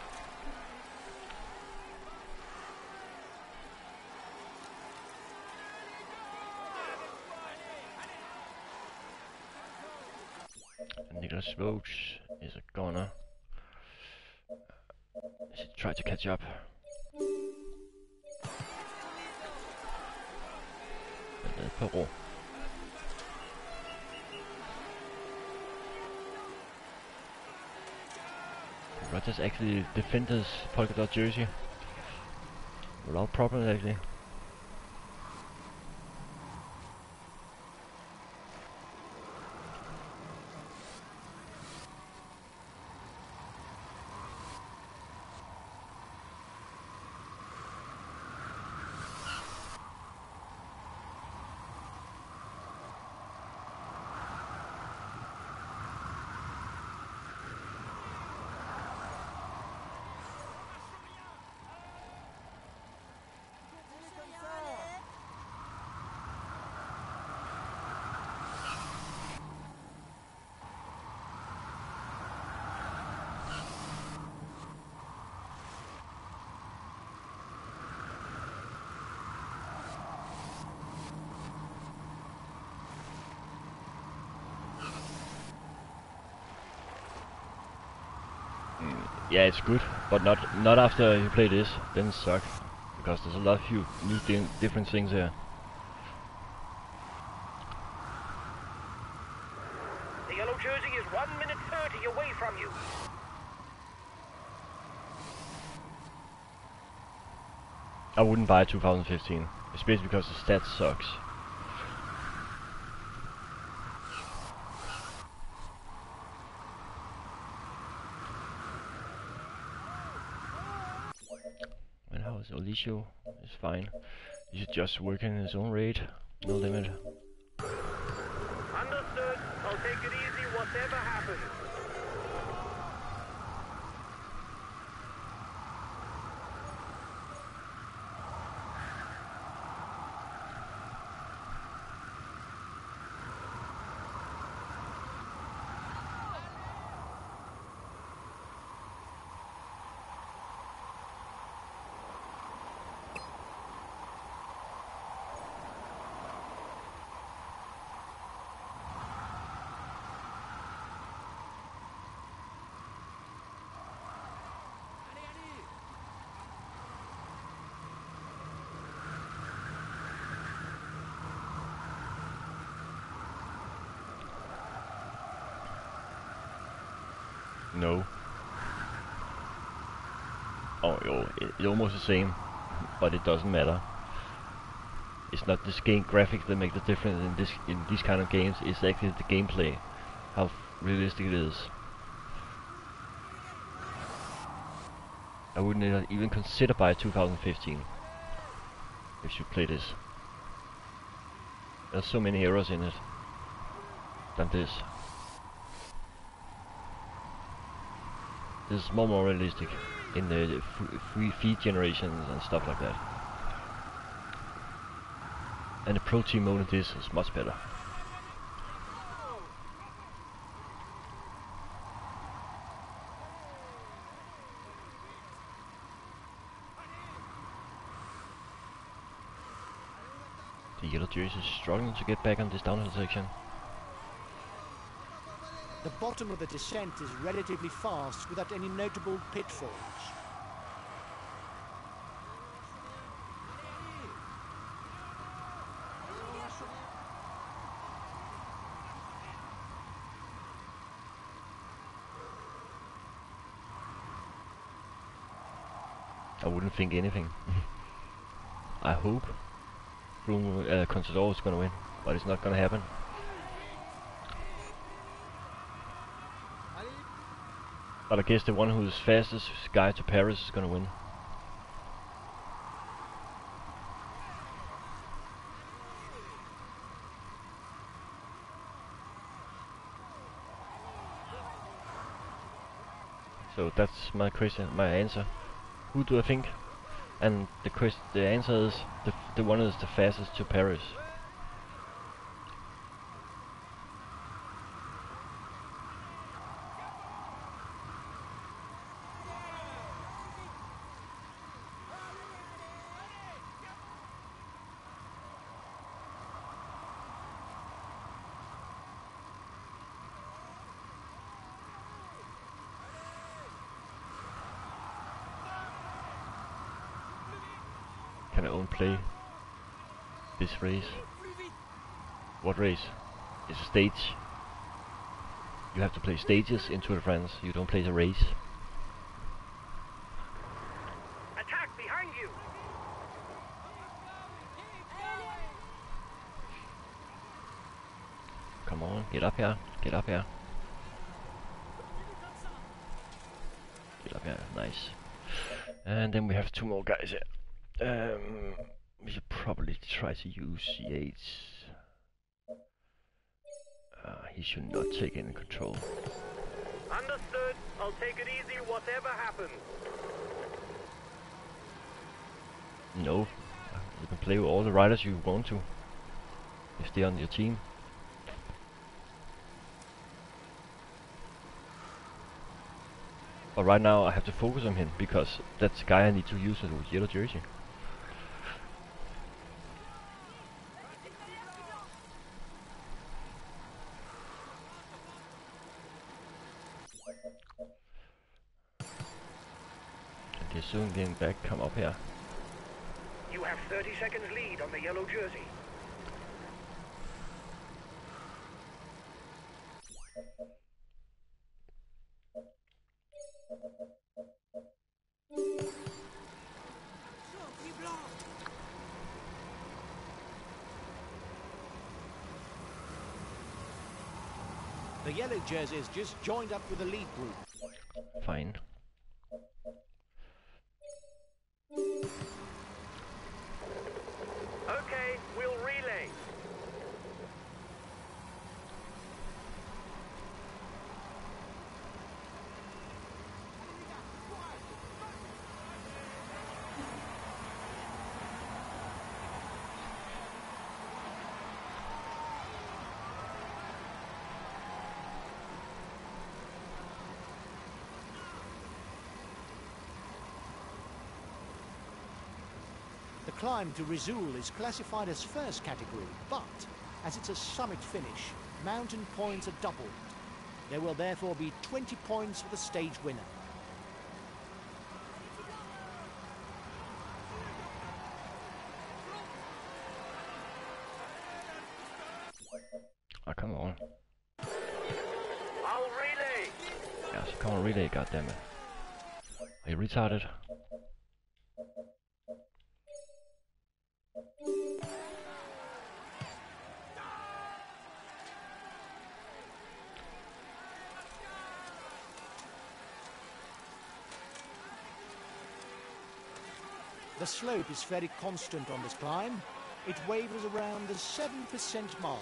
Nicolas Roche is a gunner. Should try to catch up. And then Perrault. Rogers actually defend his polka dot jersey without problems actually. Yeah, it's good, but not not after you play this. Then it suck because there's a lot of few new di different things here.
The yellow jersey is one minute 30 away from you.
I wouldn't buy 2015, especially because the stats sucks. And Is fine. He's just working his own rate, no limit.
Understood. I'll take it easy whatever happens.
Almost the same, but it doesn't matter. It's not this game graphics that make the difference in this in these kind of games. It's actually the gameplay, how realistic it is. I wouldn't even consider buy 2015 if you play this. There's so many errors in it than this. This is more more realistic in the free feed generations and stuff like that. And the protein mode in this is much better. The yellow jersey is struggling to get back on this downhill section.
The bottom of the descent is relatively fast without any notable pitfalls.
I wouldn't think anything. I hope Bruno uh, Contador is gonna win, but it's not gonna happen. But I guess the one who's fastest guy to Paris is gonna win. So that's my question, my answer. Who do I think? And the quest, the answer is the the one is the fastest to Paris. Can I own play this race? What race? It's a stage. You have to play stages in Tour de France. You don't play the race.
Attack behind you!
Come on, get up here. Get up here. Get up here. Nice. And then we have two more guys here. Um, probably try to use Yates. Uh, he should not take any control.
Understood. I'll take it easy whatever happens.
No, you can play with all the riders you want to. If they're on your team. But right now I have to focus on him because that's the guy I need to use with yellow jersey. And they're soon getting back, come up here.
You have 30 seconds lead on the yellow jersey.
Yellow jerseys just joined up with the lead group.
Fine.
Okay, we'll relay.
The climb to Risoul is classified as first category, but as it's a summit finish, mountain points are doubled. There will therefore be 20 points for the stage winner.
Oh, come on.
I'll relay.
Yeah, so come on, relay, goddammit. Are you retarded?
Slope is very constant on this climb. It wavers around the 7% mark.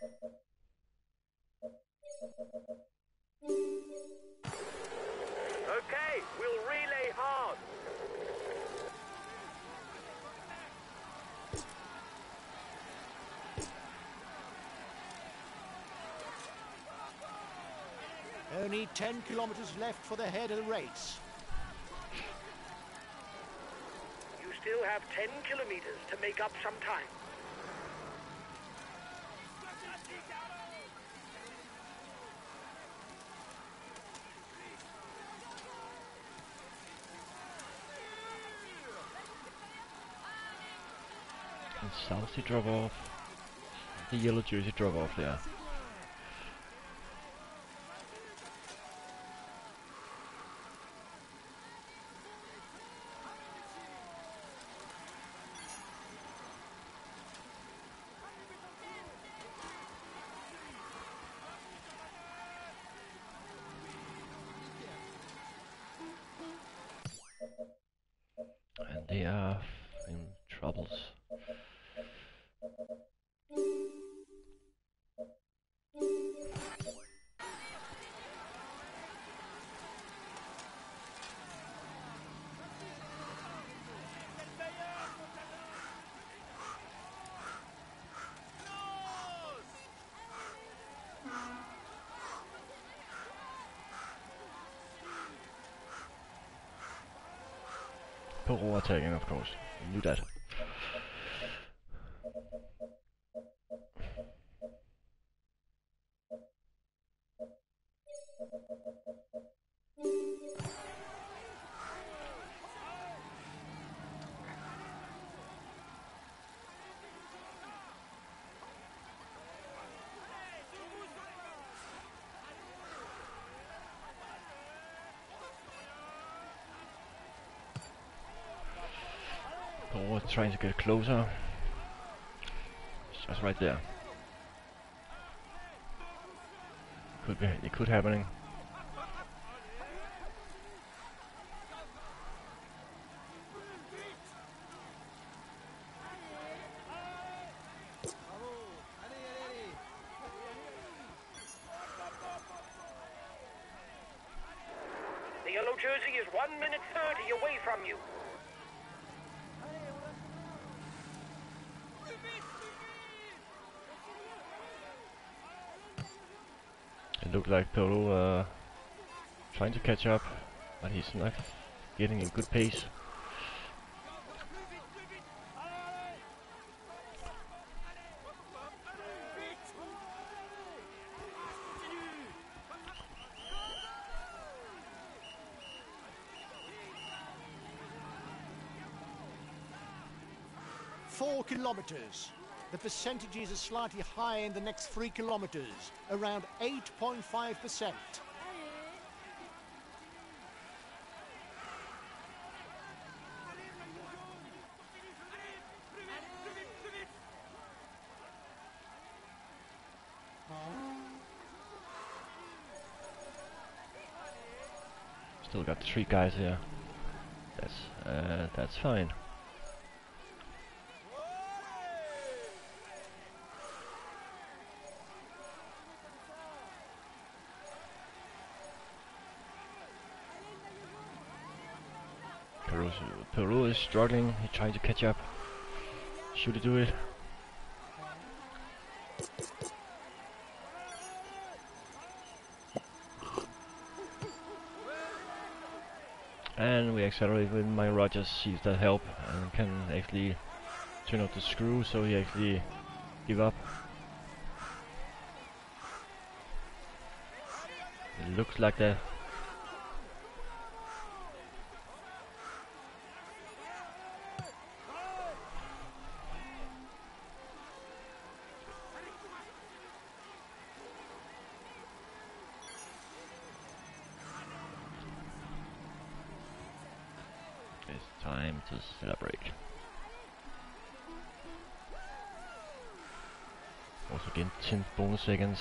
Okay, we'll relay hard.
Only 10 kilometers left for the head of the race.
You still have 10 kilometers to make up some time.
Can Southie drop off? The yellow jersey drop off there. Perot attacking, of course. You knew that. Perot trying to get closer. It's Just right there. Could be, it could happening.
The yellow jersey is 1 minute 30 away from you.
It looked like Perot uh, trying to catch up, but he's not getting a good pace.
Four kilometers. The percentages are slightly higher in the next three kilometers, around 8.5%.
Still got three guys here. That's uh, that's fine. Peru, is struggling. He's trying to catch up. Should he do it? And we accelerate with my Rogers, sees that help and can actually turn off the screw so he actually give up. It looks like that. Bonus seconds.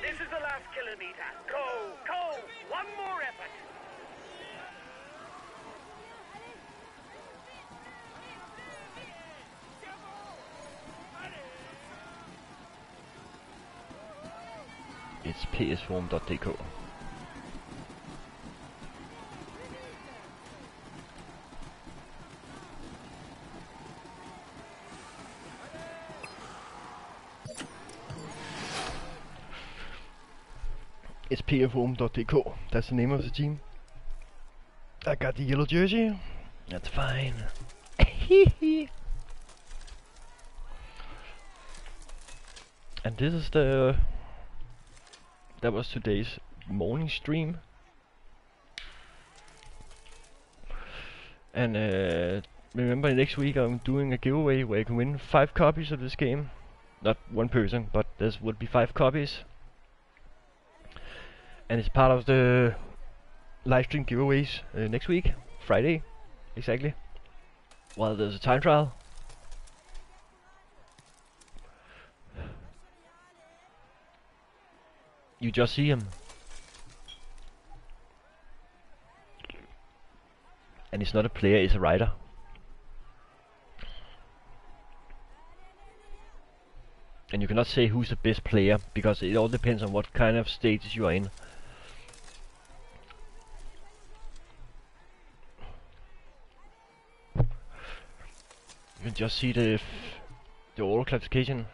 This is the last kilometer. Go, go! One more effort.
It's psform.dk. It's That's the name of the team. I got the yellow jersey. That's fine. and this is the that was today's morning stream. And uh, remember next week I'm doing a giveaway where you can win five copies of this game. Not one person, but this would be five copies. And it's part of the live stream giveaways uh, next week, Friday, exactly. While there's a time trial. You just see him. And he's not a player, he's a rider. And you cannot say who's the best player, because it all depends on what kind of stages you are in. Can just see the the oral classification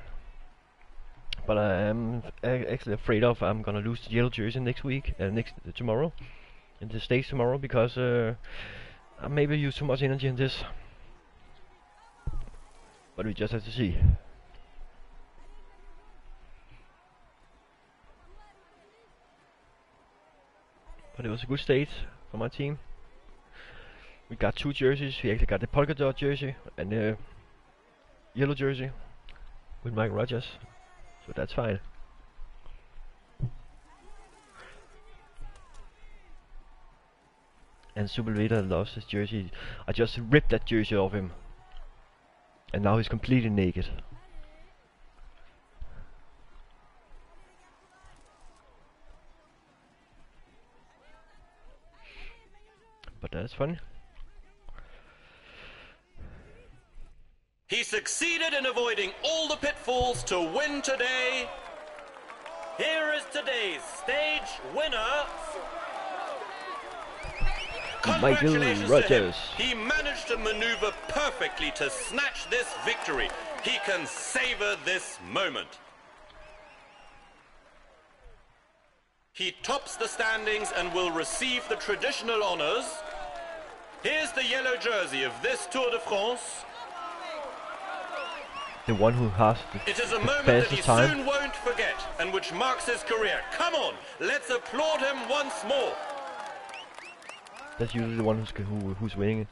but I am actually afraid of I'm gonna lose the yellow jersey next week, uh, next uh, tomorrow, in the states tomorrow because uh, I maybe use too much energy in this. But we just have to see. But it was a good state for my team. We got two jerseys. We actually got the polka dot jersey and the yellow jersey with Mike Rogers. So that's fine. And Sepúlveda loves his jersey. I just ripped that jersey off him. And now he's completely naked. But that's funny.
He succeeded in avoiding all the pitfalls to win today. Here is today's stage winner.
Michael
Congratulations.
Rogers.
He managed to maneuver perfectly to snatch this victory. He can savor this moment. He tops the standings and will receive the traditional honors. Here's the yellow jersey of this Tour de France.
The one who has the,
It is a
the
moment that he
time.
soon won't forget and which marks his career. Come on, let's applaud him once more.
That's usually the one who's who, who's winning it.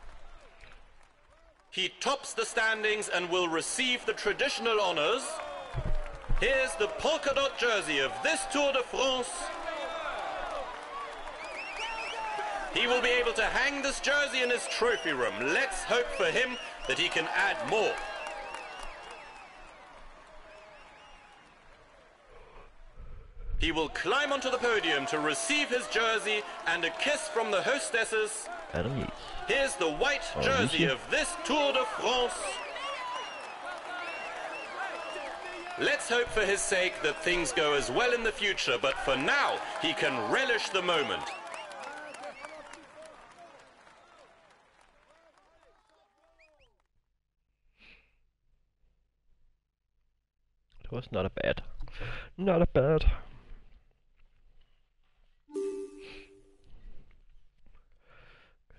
He tops the standings and will receive the traditional honors. Here's the polka dot jersey of this Tour de France. He will be able to hang this jersey in his trophy room. Let's hope for him that he can add more. He will climb onto the podium to receive his jersey and a kiss from the hostesses. Here's the white
oh,
jersey of this Tour de France. Let's hope for his sake that things go as well in the future, but for now, he can relish the moment.
It was not a bad, not a bad.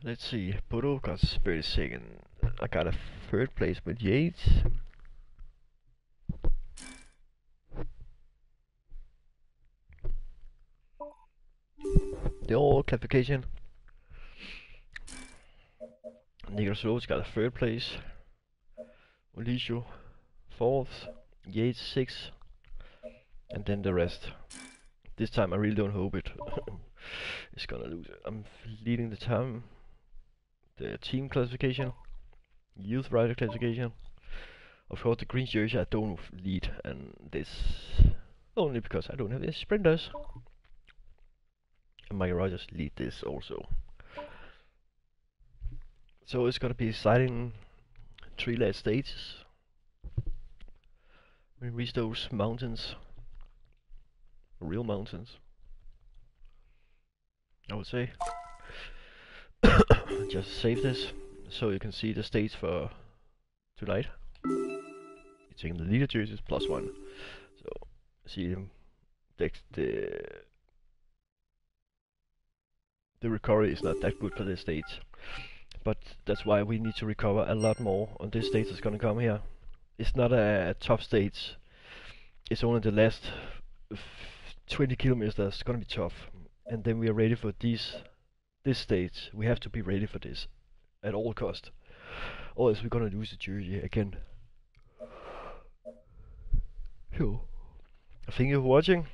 Let's see. Bodo got 32nd. I got a third place with Yates. The all classification. Nicholas Rhodes got a third place. Ulissi fourth. Yates sixth. And then the rest. This time I really don't hope it. it's gonna lose. it. I'm leading the time. The team classification. Youth rider classification. Of course the green jersey I don't lead and this only because I don't have any sprinters. And Mike Rogers lead this also. So it's gonna be exciting three last stages. We reach those mountains. Real mountains. I would say. Just save this so you can see the stage for tonight. You're taking the leader jerseys plus one. So see the uh, the the recovery is not that good for this stage. But that's why we need to recover a lot more on this stage that's gonna come here. It's not a, a tough stage. It's only the last 20 kilometers that's gonna be tough. And then we are ready for this this stage. We have to be ready for this at all cost. Or else we're gonna lose the jersey again. Thank you for watching.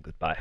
Goodbye.